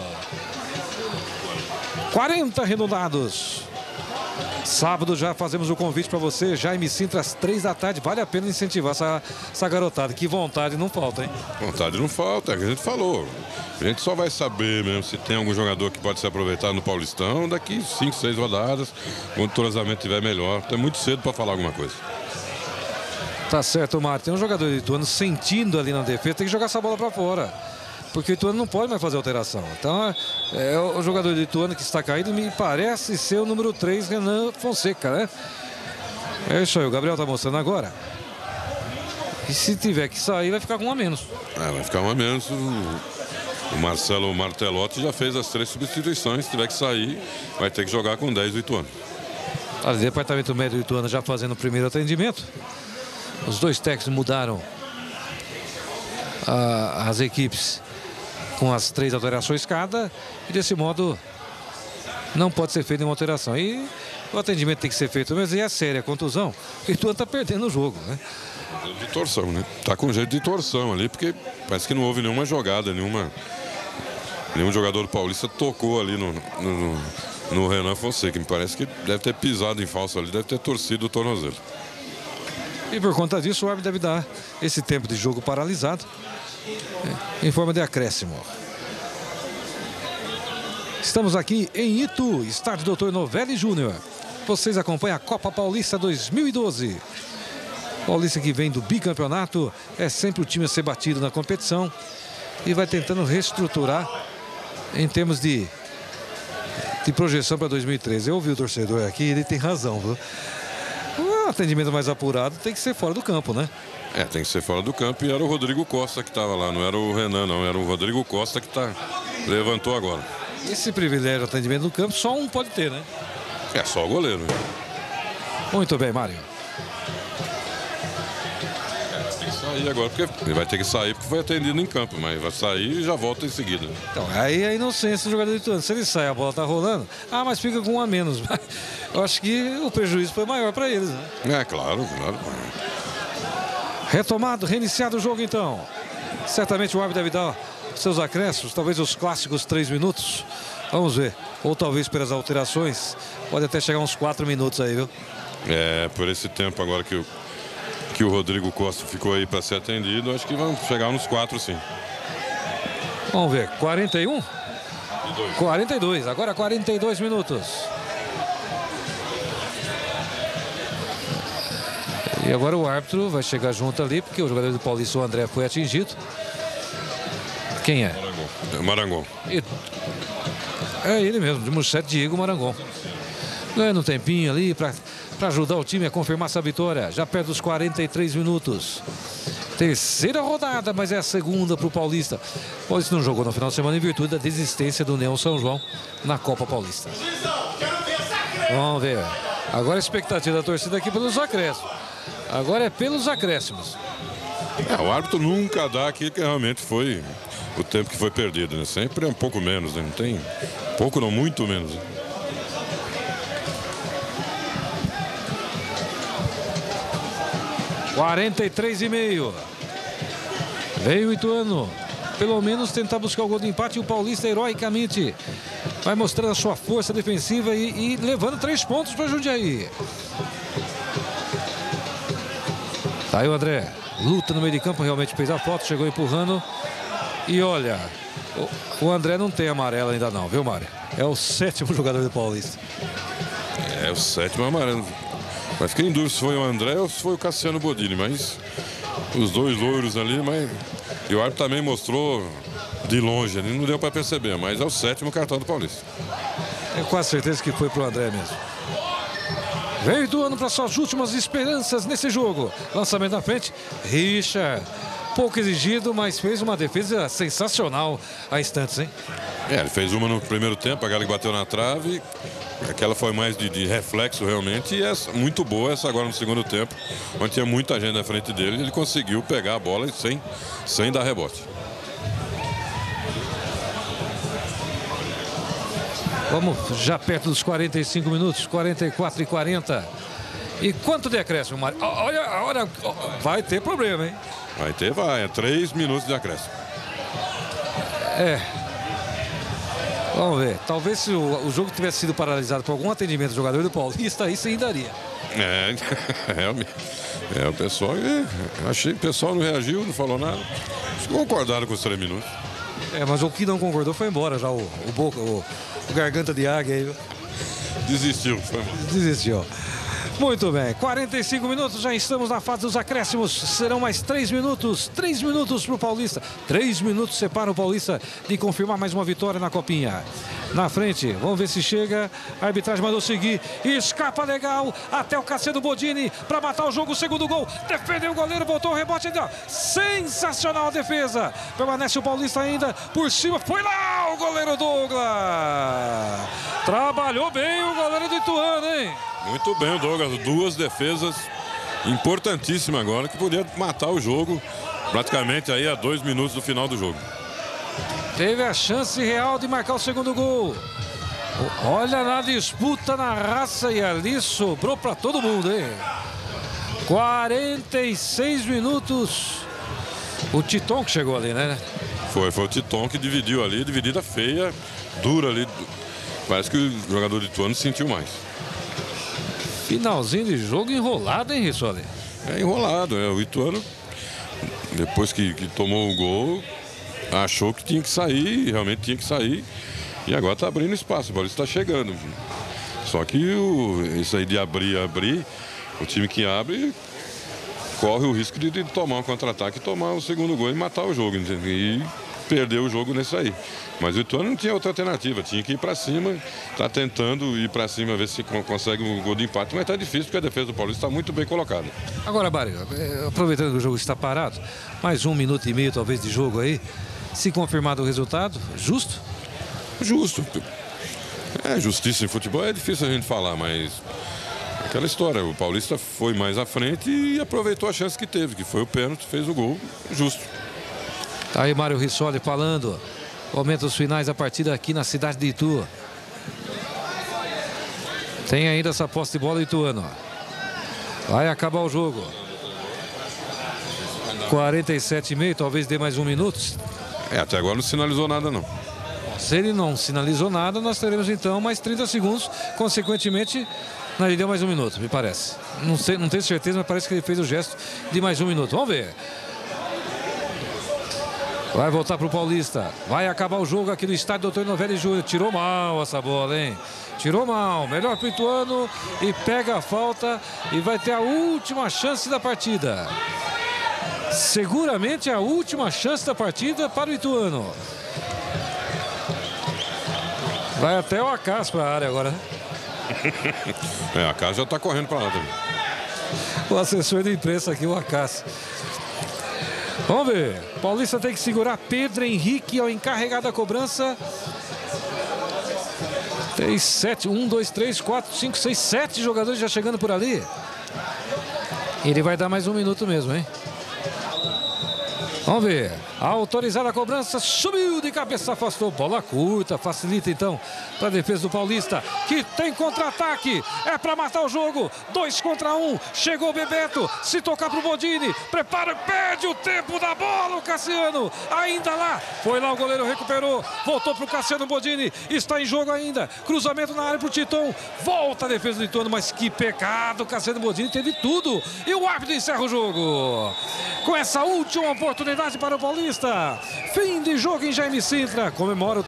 40 arredondados. Sábado já fazemos o convite para você, Jaime Sintra, às três da tarde. Vale a pena incentivar essa, essa garotada. Que vontade não falta, hein? Vontade não falta, é o que a gente falou. A gente só vai saber mesmo se tem algum jogador que pode ser aproveitado no Paulistão daqui cinco, seis rodadas, quando o entrosamento estiver melhor. É muito cedo para falar alguma coisa. Tá certo, Martin. Tem um jogador de Ituano sentindo ali na defesa, tem que jogar essa bola para fora porque o Ituano não pode mais fazer alteração. Então, é, o jogador de Ituano que está caído me parece ser o número 3, Renan Fonseca, né? É isso aí, o Gabriel está mostrando agora. E se tiver que sair, vai ficar com um a menos. É, vai ficar um a menos. O Marcelo Martelotti já fez as três substituições. Se tiver que sair, vai ter que jogar com 10 do Ituano. O departamento médico do Ituano já fazendo o primeiro atendimento. Os dois técnicos mudaram a, as equipes com as três alterações cada, e desse modo não pode ser feita uma alteração. E o atendimento tem que ser feito e é séria a contusão, o Ituano está perdendo o jogo, né? De torção, né? Tá com jeito de torção ali, porque parece que não houve nenhuma jogada, nenhuma. Nenhum jogador paulista tocou ali no, no, no Renan Fonseca. Me parece que deve ter pisado em falso ali, deve ter torcido o tornozelo. E por conta disso, o árbitro deve dar esse tempo de jogo paralisado em forma de acréscimo. Estamos aqui em Itu, estádio Doutor Novelli Júnior. Vocês acompanham a Copa Paulista 2012. Paulista que vem do bicampeonato, é sempre o time a ser batido na competição e vai tentando reestruturar em termos de, de projeção para 2013. Eu ouvi o torcedor aqui, ele tem razão, viu? Um atendimento mais apurado tem que ser fora do campo, né? É, tem que ser fora do campo e era o Rodrigo Costa que estava lá, não era o Renan, não, era o Rodrigo Costa que tá, levantou agora. Esse privilégio de atendimento no campo só um pode ter, né? É só o goleiro. Muito bem, Mário. É, tem que sair agora, porque ele vai ter que sair porque foi atendido em campo, mas vai sair e já volta em seguida. Então, aí é a inocência do jogador de turno. Se ele sai, a bola tá rolando, ah, mas fica com um a menos. Eu acho que o prejuízo foi maior para eles, né? É, claro, claro. Retomado, reiniciado o jogo então. Certamente o árbitro deve dar seus acréscimos, talvez os clássicos três minutos. Vamos ver. Ou talvez pelas alterações, pode até chegar uns quatro minutos aí, viu? É, por esse tempo agora que o, que o Rodrigo Costa ficou aí para ser atendido, acho que vão chegar uns quatro sim. Vamos ver, 41? 42, agora 42 minutos. E agora o árbitro vai chegar junto ali, porque o jogador do Paulista, o André, foi atingido. Quem é? Marangon. E... É ele mesmo, de Muchet Diego Marangon. Ganhando um tempinho ali para ajudar o time a confirmar essa vitória. Já perto dos 43 minutos. Terceira rodada, mas é a segunda para o Paulista. O Paulista não jogou no final de semana em virtude da desistência do Neon São João na Copa Paulista. Vamos ver. Agora a expectativa da torcida aqui pelos acréscimos. Agora é pelos acréscimos. É, o árbitro nunca dá aquilo que realmente foi o tempo que foi perdido, né? Sempre é um pouco menos, né? Não tem pouco não, muito menos. Né? 43 e meio. Veio o Ituano. Pelo menos tentar buscar o gol de empate. E o Paulista, heroicamente, vai mostrando a sua força defensiva e, e levando três pontos para Jundiaí. Tá aí o André. Luta no meio de campo, realmente fez a foto, chegou empurrando. E olha, o, André não tem amarelo ainda não, viu, Mário? É o sétimo jogador do Paulista. É o sétimo amarelo. Mas fiquei em dúvida se foi o André ou se foi o Cassiano Bodini, mas os dois loiros ali, mas. E o árbitro também mostrou de longe ali, não deu para perceber, mas é o sétimo cartão do Paulista. Tenho quase certeza que foi pro André mesmo. Veio do ano para suas últimas esperanças nesse jogo. Lançamento na frente, Richard. Pouco exigido, mas fez uma defesa sensacional a instantes, hein? É, ele fez uma no primeiro tempo, a Galo bateu na trave. Aquela foi mais de, de, reflexo realmente. E essa, muito boa essa agora no segundo tempo, onde tinha muita gente na frente dele. Ele conseguiu pegar a bola sem, sem dar rebote. Vamos já perto dos 45 minutos, 44 e 40. E quanto de acréscimo, Mário? Olha, olha, vai ter problema, hein? Vai ter, vai. É três minutos de acréscimo. É. Vamos ver. Talvez se o, o, jogo tivesse sido paralisado por algum atendimento do jogador do Paulista, aí sim daria. É, realmente. É, o pessoal. É, achei que o pessoal não reagiu, não falou nada. Concordaram com os três minutos. É, mas o que não concordou foi embora já. O, o, boca, o garganta de águia aí. Desistiu, foi embora. Desistiu. Muito bem, 45 minutos, já estamos na fase dos acréscimos. Serão mais 3 minutos, 3 minutos para o Paulista. 3 minutos separa o Paulista de confirmar mais uma vitória na Copinha. Na frente, vamos ver se chega. A arbitragem mandou seguir. Escapa legal até o Cacedo Bodini para matar o jogo. Segundo gol. Defendeu o goleiro, botou o rebote. Ainda. Sensacional a defesa. Permanece o Paulista ainda por cima. Foi lá o goleiro Douglas. Trabalhou bem o goleiro do Ituano, hein? Muito bem o Douglas, duas defesas importantíssimas agora que podia matar o jogo praticamente aí a dois minutos do final do jogo. Teve a chance real de marcar o segundo gol. Olha na disputa na raça e ali sobrou para todo mundo, hein? 46 minutos. O Titon que chegou ali, né? Foi, foi o Titon que dividiu ali, dividida feia, dura ali. Parece que o jogador de Tuano sentiu mais. Finalzinho de jogo enrolado, hein, Rissoli? É enrolado, é. O Ituano, depois que, que tomou o gol, achou que tinha que sair, realmente tinha que sair. E agora está abrindo espaço, o Paulista está chegando. Só que o, isso aí de abrir, abrir, o time que abre corre o risco de, de tomar um contra-ataque, tomar o segundo gol e matar o jogo. Entendeu? E perdeu o jogo nesse aí. Mas o Ituano não tinha outra alternativa, tinha que ir para cima, está tentando ir para cima, ver se consegue um gol de empate, mas está difícil porque a defesa do Paulista está muito bem colocada. Agora, Mário, é, aproveitando que o jogo está parado, mais um minuto e meio talvez de jogo aí, se confirmado o resultado, justo? Justo. É, justiça em futebol é difícil a gente falar, mas aquela história, o Paulista foi mais à frente e aproveitou a chance que teve, que foi o pênalti, fez o gol, justo. Tá aí Mário Rissoli falando. Momentos finais da partida aqui na cidade de Itu. Tem ainda essa posse de bola Ituano. Vai acabar o jogo. 47,5, talvez dê mais um minuto. É, até agora não sinalizou nada não. Se ele não sinalizou nada, nós teremos então mais 30 segundos. Consequentemente, não, ele deu mais um minuto, me parece. Não, sei, não tenho certeza, mas parece que ele fez o gesto de mais um minuto. Vamos ver. Vai voltar para o Paulista. Vai acabar o jogo aqui no estádio Doutor Novelli Júnior. Tirou mal essa bola, hein? Tirou mal. Melhor para o Ituano. E pega a falta. E vai ter a última chance da partida. Seguramente a última chance da partida para o Ituano. Vai até o Acas para a área agora. Né? é, a Acas já está correndo para lá também. O assessor de imprensa aqui, o Acas. Vamos ver. Paulista tem que segurar Pedro Henrique ao encarregado da cobrança. 3, 7, 1, 2, 3, 4, 5, 6, 7 jogadores já chegando por ali. Ele vai dar mais um minuto mesmo, hein? Vamos ver. Autorizada a cobrança, subiu de cabeça, afastou. Bola curta, facilita então para a defesa do Paulista, que tem contra-ataque. É para matar o jogo. Dois contra um. Chegou o Bebeto. Se tocar para o Bodini. Prepara, perde o tempo da bola o Cassiano. Ainda lá. Foi lá o goleiro, recuperou. Voltou para o Cassiano Bodini. Está em jogo ainda. Cruzamento na área para o Titon. Volta a defesa do Ituano, mas que pecado. Cassiano Bodini teve tudo. E o árbitro encerra o jogo. Com essa última oportunidade para o Paulista. Fim de jogo em Jaime Sintra. Comemora o